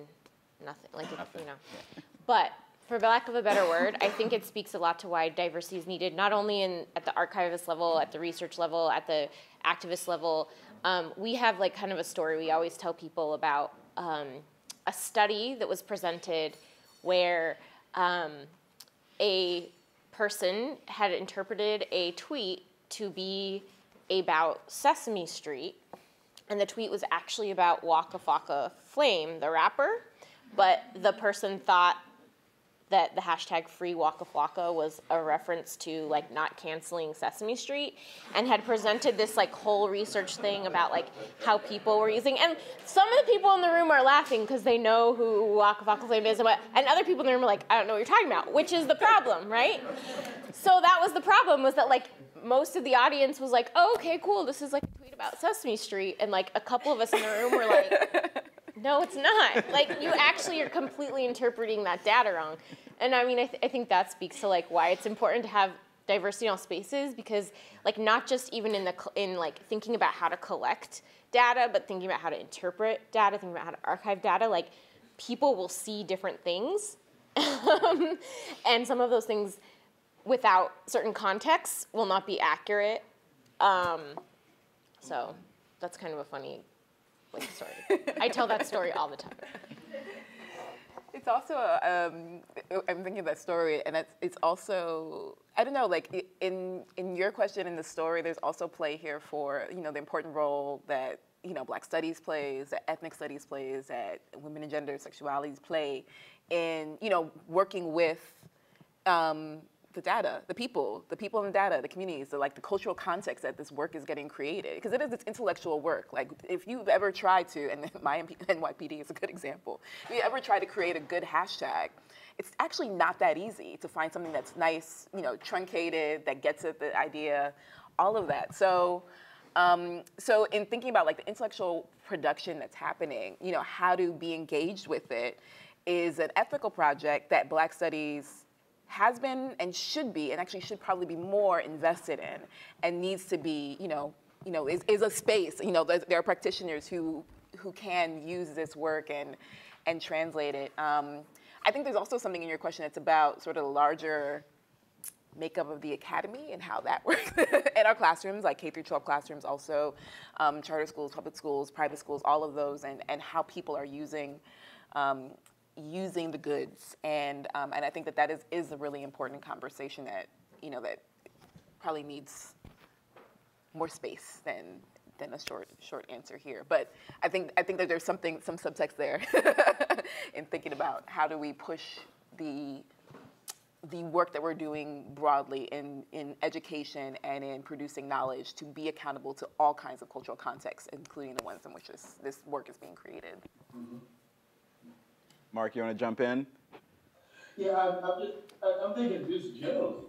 nothing. Like, it, you know. But for lack of a better word, I think it speaks a lot to why diversity is needed, not only in at the archivist level, at the research level, at the activist level. Um, we have like kind of a story we always tell people about um, a study that was presented where um, a person had interpreted a tweet to be about Sesame Street, and the tweet was actually about Waka Flocka Flame, the rapper. But the person thought that the hashtag free Waka Flocka was a reference to like not canceling Sesame Street and had presented this like whole research thing about like how people were using and some of the people in the room are laughing because they know who Waka Flocka Flame is and what and other people in the room are like I don't know what you're talking about which is the problem right? So that was the problem was that like most of the audience was like oh okay cool this is like about Sesame Street and like a couple of us in the room were like no, it's not. Like you actually are completely interpreting that data wrong. And I mean, I, th- I think that speaks to like why it's important to have diversity in all spaces because like not just even in the in like thinking about how to collect data, but thinking about how to interpret data, thinking about how to archive data. Like people will see different things and some of those things, without certain contexts, will not be accurate. Um, so that's kind of a funny like story. I tell that story all the time. It's also, um, I'm thinking of that story, and it's, it's also, I don't know, like in in your question in the story, there's also play here for you know the important role that you know Black Studies plays, that ethnic studies plays, that women and gender sexualities play, in you know working with um, the data, the people, the people in the data, the communities, the, like the cultural context that this work is getting created. Because it is this intellectual work. Like if you've ever tried to, and my NYPD is a good example, if you ever try to create a good hashtag, it's actually not that easy to find something that's nice, you know, truncated, that gets at the idea, all of that. So, um, so in thinking about like the intellectual production that's happening, you know, how to be engaged with it is an ethical project that Black Studies has been and should be, and actually should probably be more invested in, and needs to be, you know, you know, is, is a space. You know, there are practitioners who who can use this work and and translate it. Um, I think there's also something in your question that's about sort of the larger makeup of the academy and how that works in our classrooms, like K through 12 classrooms, also um, charter schools, public schools, private schools, all of those, and and how people are using um, using the goods. And, um, and I think that that is, is a really important conversation that, you know, that probably needs more space than, than a short, short answer here. But I think, I think that there's something, some subtext there in thinking about how do we push the, the work that we're doing broadly in, in education and in producing knowledge to be accountable to all kinds of cultural contexts, including the ones in which this, this work is being created. Mm-hmm. Mark, you want to jump in? Yeah, I'm, I'm, just, I'm thinking just generally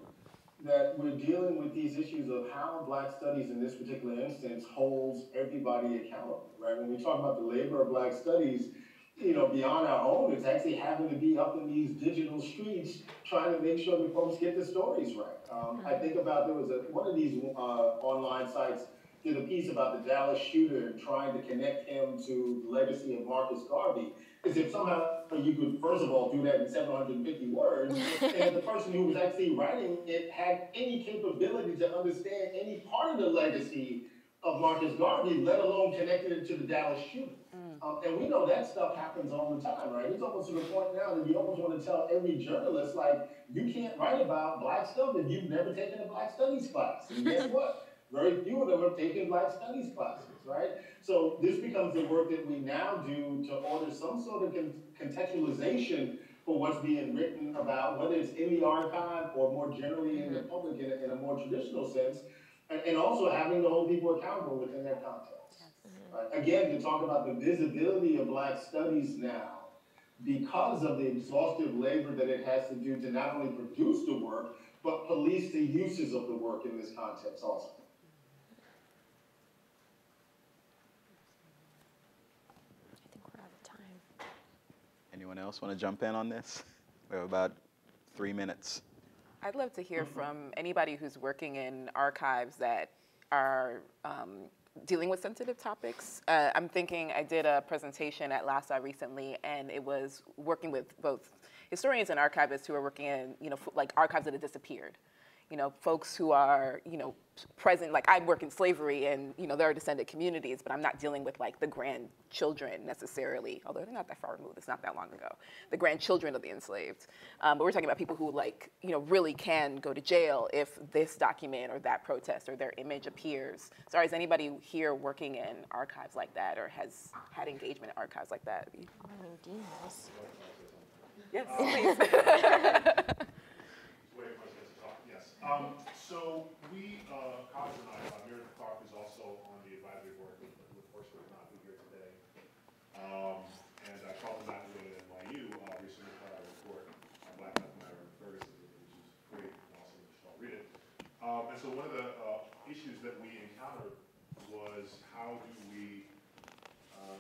that we're dealing with these issues of how Black Studies in this particular instance holds everybody accountable, right? When we talk about the labor of Black Studies, you know, beyond our own, it's actually having to be up in these digital streets trying to make sure that folks get the stories right. Um, I think about there was a, one of these uh, online sites did a piece about the Dallas shooter and trying to connect him to the legacy of Marcus Garvey is if somehow you could, first of all, do that in 750 words, and the person who was actually writing it had any capability to understand any part of the legacy of Marcus Garvey, let alone connected it to the Dallas shooting. Mm. Um, and we know that stuff happens all the time, right? It's almost to the point now that you almost want to tell every journalist, like, you can't write about black stuff if you've never taken a black studies class. And guess what? Very few of them have taken black studies classes, right? So this becomes the work that we now do to order some sort of con contextualization for what's being written about, whether it's in the archive or more generally in the mm-hmm. public in a, in a more traditional sense, and, and, also having to hold people accountable within their context. Right? Again, to talk about the visibility of black studies now, because of the exhaustive labor that it has to do to not only produce the work, but police the uses of the work in this context also. Anyone else want to jump in on this? We have about three minutes. I'd love to hear from anybody who's working in archives that are um, dealing with sensitive topics. Uh, I'm thinking I did a presentation at LASA recently, and it was working with both historians and archivists who are working in, you know, like archives that have disappeared you know, folks who are, you know, present, like I work in slavery and, you know, there are descendant communities, but I'm not dealing with like the grandchildren necessarily, although they're not that far removed, it's not that long ago, the grandchildren of the enslaved. Um, but we're talking about people who like, you know, really can go to jail if this document or that protest or their image appears. Sorry, is anybody here working in archives like that or has had engagement in archives like that? I mean, Yes, please. Um, so we, uh, College and I, uh, Meredith Clark is also on the advisory board with Force would not be here today. Um, and I called him out at NYU, uh, recently for our report on Black Lives Matter in Ferguson, which is great, and also you should all read it. Um, and so one of the, uh, issues that we encountered was how do we, uh,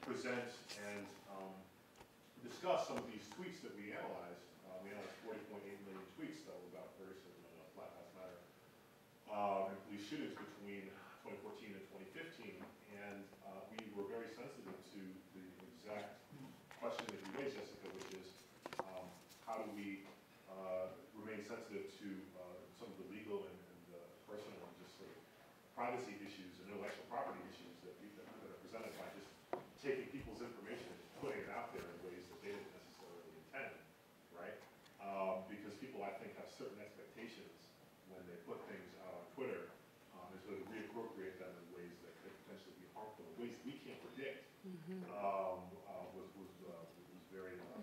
present and, um, discuss some of these tweets that we analyzed. Uh, we analyzed 40.8 million tweets that were about Ferguson police shootings between 2014 and 2015. And uh, we were very sensitive to the exact question that you raised, Jessica, which is um, how do we, uh, remain sensitive to, uh, some of the legal and, and, uh, personal and just sort of privacy issues and intellectual property issues that we, that are presented by just taking people's information and putting it out there in ways that they didn't necessarily intend, right? Um, because people, I think, have certain expectations when they put things out on Twitter, um, and sort of reappropriate them in ways that could potentially be harmful, in ways we can't predict. Um, uh, was, was, uh, was very, uh,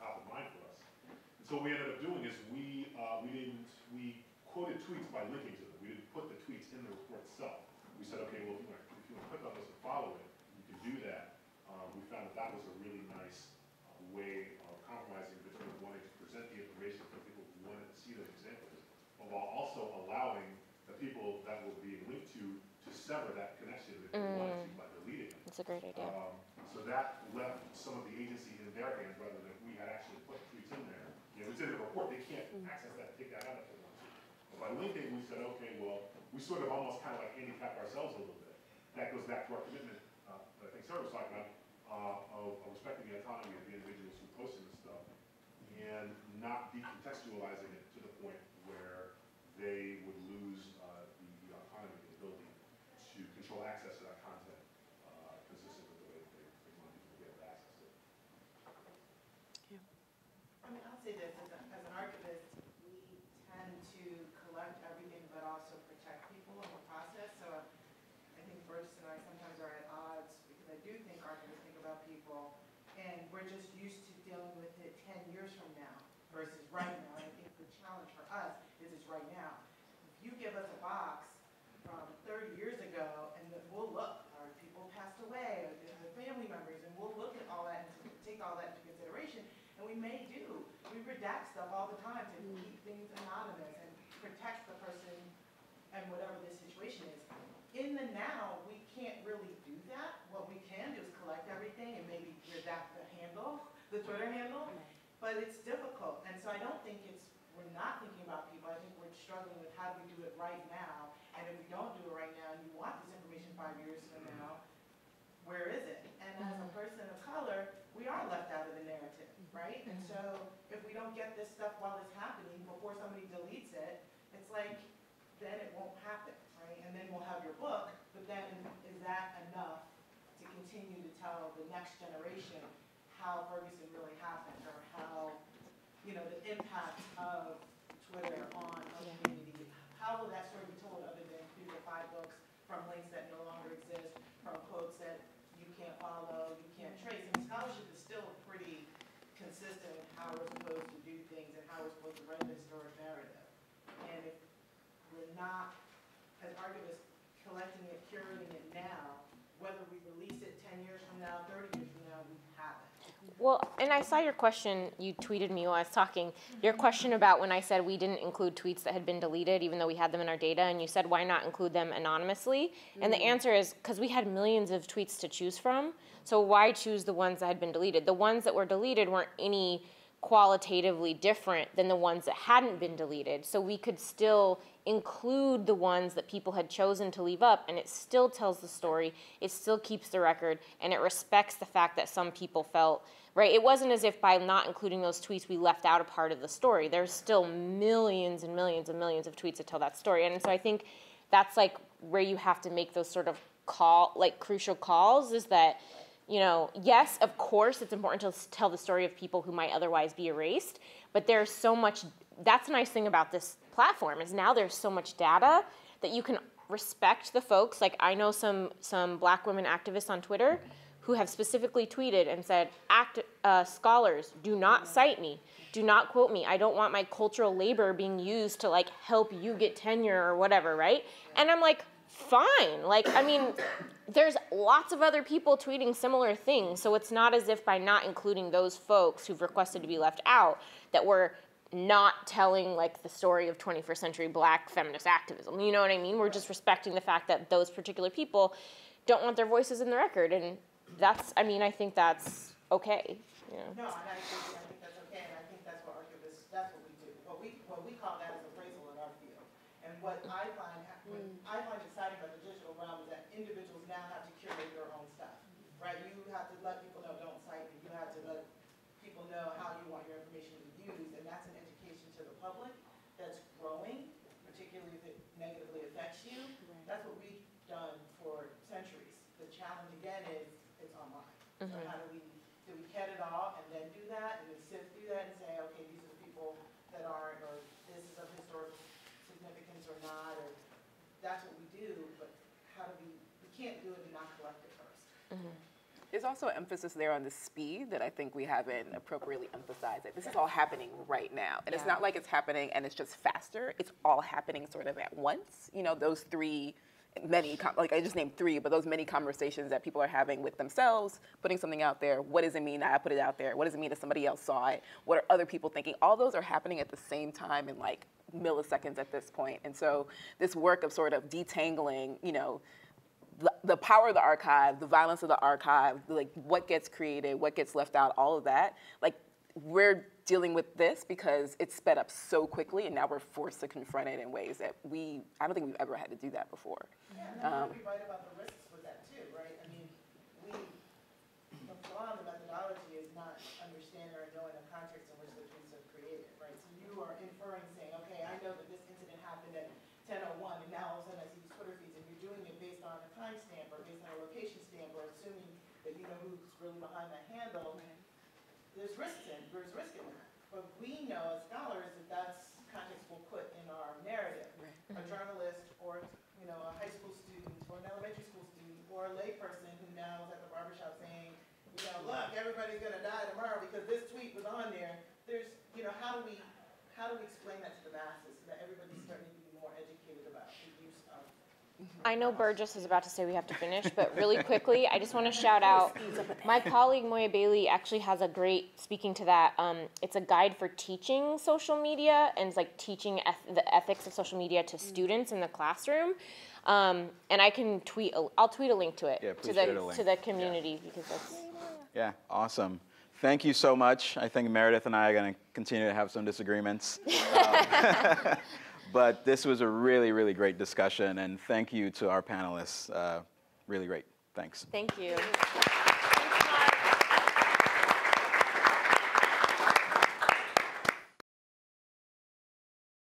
top of mind for us. And so what we ended up doing is we, uh, we didn't, we quoted tweets by linking to them. We didn't put the tweets in the report itself. We said, okay, well, if you want, if you want to click on this and follow it, you can do that. Um, we found that that was a really nice uh, way of compromising between wanting to present the information for people who wanted to see those examples, but while also allowing the people that were being linked to, to sever that connection if they wanted to by deleting it. That's a great idea. Um, so that left some of the agency in their hands rather than we had actually put tweets in there. You know, it's in the report, they can't access that, take that out if they want to. But by linking, we said, okay, well, we sort of almost kind of like handicapped ourselves a little bit. That goes back to our commitment, uh, that I think Sarah was talking about, uh, of of respecting the autonomy of the individuals who posted this stuff and not decontextualizing it to the point where they would lose, uh, the the autonomy, the ability to control access to that content, uh, consistent with the way that they, they want people to be able to access it. I mean, I'll say this, as, a, as an archivist, we tend to collect everything but also protect people in the process, so I think Bruce and I sometimes are at odds, because I do think archivists think about people, and we're just used to dealing with it ten years from now versus right now, I think the challenge for us is it's right now. If you give us a box from thirty years ago, and we'll look, are people passed away, are there family members, and we'll look at all that and take all that into consideration, and we may do. We redact stuff all the time to keep things anonymous and protect the person and whatever the situation is. In the now, we can't really do that. What we can do is collect everything and maybe redact the handle, the Twitter handle, but it's difficult. And so I don't think it's, we're not thinking about people. I think we're struggling with how do we do it right now? And if we don't do it right now, and you want this information five years from mm-hmm. now, where is it? And as a mm-hmm. person of color, we are left out of the narrative, mm-hmm. right? And so if we don't get this stuff while it's happening, before somebody deletes it, it's like, then it won't happen, right? And then we'll have your book, but then is that enough to continue to tell the next generation how Ferguson really happened or how, you know, the impact of Twitter on a Yeah. community? How will that story be told other than through the five books, from links that no longer exist, from quotes that you can't follow, you can't trace? And scholarship is still pretty consistent with how we're supposed to do things and how we're supposed to write the historic narrative. And if we're not, as archivists, collecting it, curating it now, whether we release it ten years from now, thirty years from now, we haven't. Well, and I saw your question, you tweeted me while I was talking, your question about when I said we didn't include tweets that had been deleted, even though we had them in our data, and you said, why not include them anonymously? And the mm. answer is because we had millions of tweets to choose from, so why choose the ones that had been deleted? The ones that were deleted weren't any qualitatively different than the ones that hadn't been deleted, so we could still include the ones that people had chosen to leave up, and it still tells the story, it still keeps the record, and it respects the fact that some people felt right? It wasn't as if by not including those tweets we left out a part of the story. There's still millions and millions and millions of tweets that tell that story. And so I think that's like where you have to make those sort of call like crucial calls is that you know, yes, of course it's important to tell the story of people who might otherwise be erased, but there's so much that's the nice thing about this platform is now there's so much data that you can respect the folks like I know some some black women activists on Twitter who have specifically tweeted and said, Act, uh, scholars, do not cite me, do not quote me. I don't want my cultural labor being used to like help you get tenure or whatever, right? And I'm like, fine. Like, I mean, there's lots of other people tweeting similar things, so it's not as if by not including those folks who've requested to be left out that we're not telling like the story of 21st century black feminist activism. You know what I mean? We're just respecting the fact that those particular people don't want their voices in the record and that's I mean I think that's okay. You know. No, and I agree, I think that's okay, and I think that's what archivists, that's what we do. What we, what we call that is appraisal in our field. And what I find, what mm. I find exciting about the digital realm is that individuals now have to curate their own stuff, right? You have to let people know, don't cite me, you have to let people know how you want your information public that's growing, particularly if it negatively affects you. That's what we've done for centuries. The challenge again is, it's Mm-hmm. online. So how do we, do we cat it all and then do that, and then sift through that and say, okay, these are the people that aren't, or this is of historical significance or not, or that's what we do, but how do we, we can't do it and not collect it first. Mm-hmm. There's also an emphasis there on the speed that I think we haven't appropriately emphasized. It. This is all happening right now. And it's not like it's happening and it's just faster. It's all happening sort of at once. You know, those three, many, like I just named three, but those many conversations that people are having with themselves, putting something out there. What does it mean that I put it out there? What does it mean that somebody else saw it? What are other people thinking? All those are happening at the same time in like milliseconds at this point. And so this work of sort of detangling, you know, the, the power of the archive, the violence of the archive, like what gets created, what gets left out, all of that. Like we're dealing with this because it's sped up so quickly, and now we're forced to confront it in ways that we I don't think we've ever had to do that before. Yeah, and Um, we write about the risks with that too, right? I mean, we, the flaw in the methodology is not understanding or knowing the context in which the tweets are created, right? So you are inferring, saying, okay, I know that this incident happened at ten oh one, and now all of a sudden I see these Twitter feeds, and you're doing it based on a timestamp or based on a location stamp, or assuming that you know who's really behind that handle. There's risks in, there's risk in that. But we know as scholars that that's context we'll put in our narrative. A journalist or, you know, a high school student or an elementary school student or a layperson who now is at the barbershop saying, you know, look, everybody's gonna die tomorrow because this tweet was on there. There's, you know, how do we, how do we explain that to the masses so that everybody's starting to be more educated about the use of I know Bergis is about to say we have to finish, but really quickly, I just want to shout out my colleague Moya Bailey actually has a great speaking to that. Um, it's a guide for teaching social media and it's like teaching eth- the ethics of social media to students in the classroom. Um, and I can tweet. A, I'll tweet a link to it Yeah, to the to the community because that's. Yeah, awesome. Thank you so much. I think Meredith and I are going to continue to have some disagreements. Um, but this was a really, really great discussion, and thank you to our panelists. Uh, really great. Thanks. Thank you.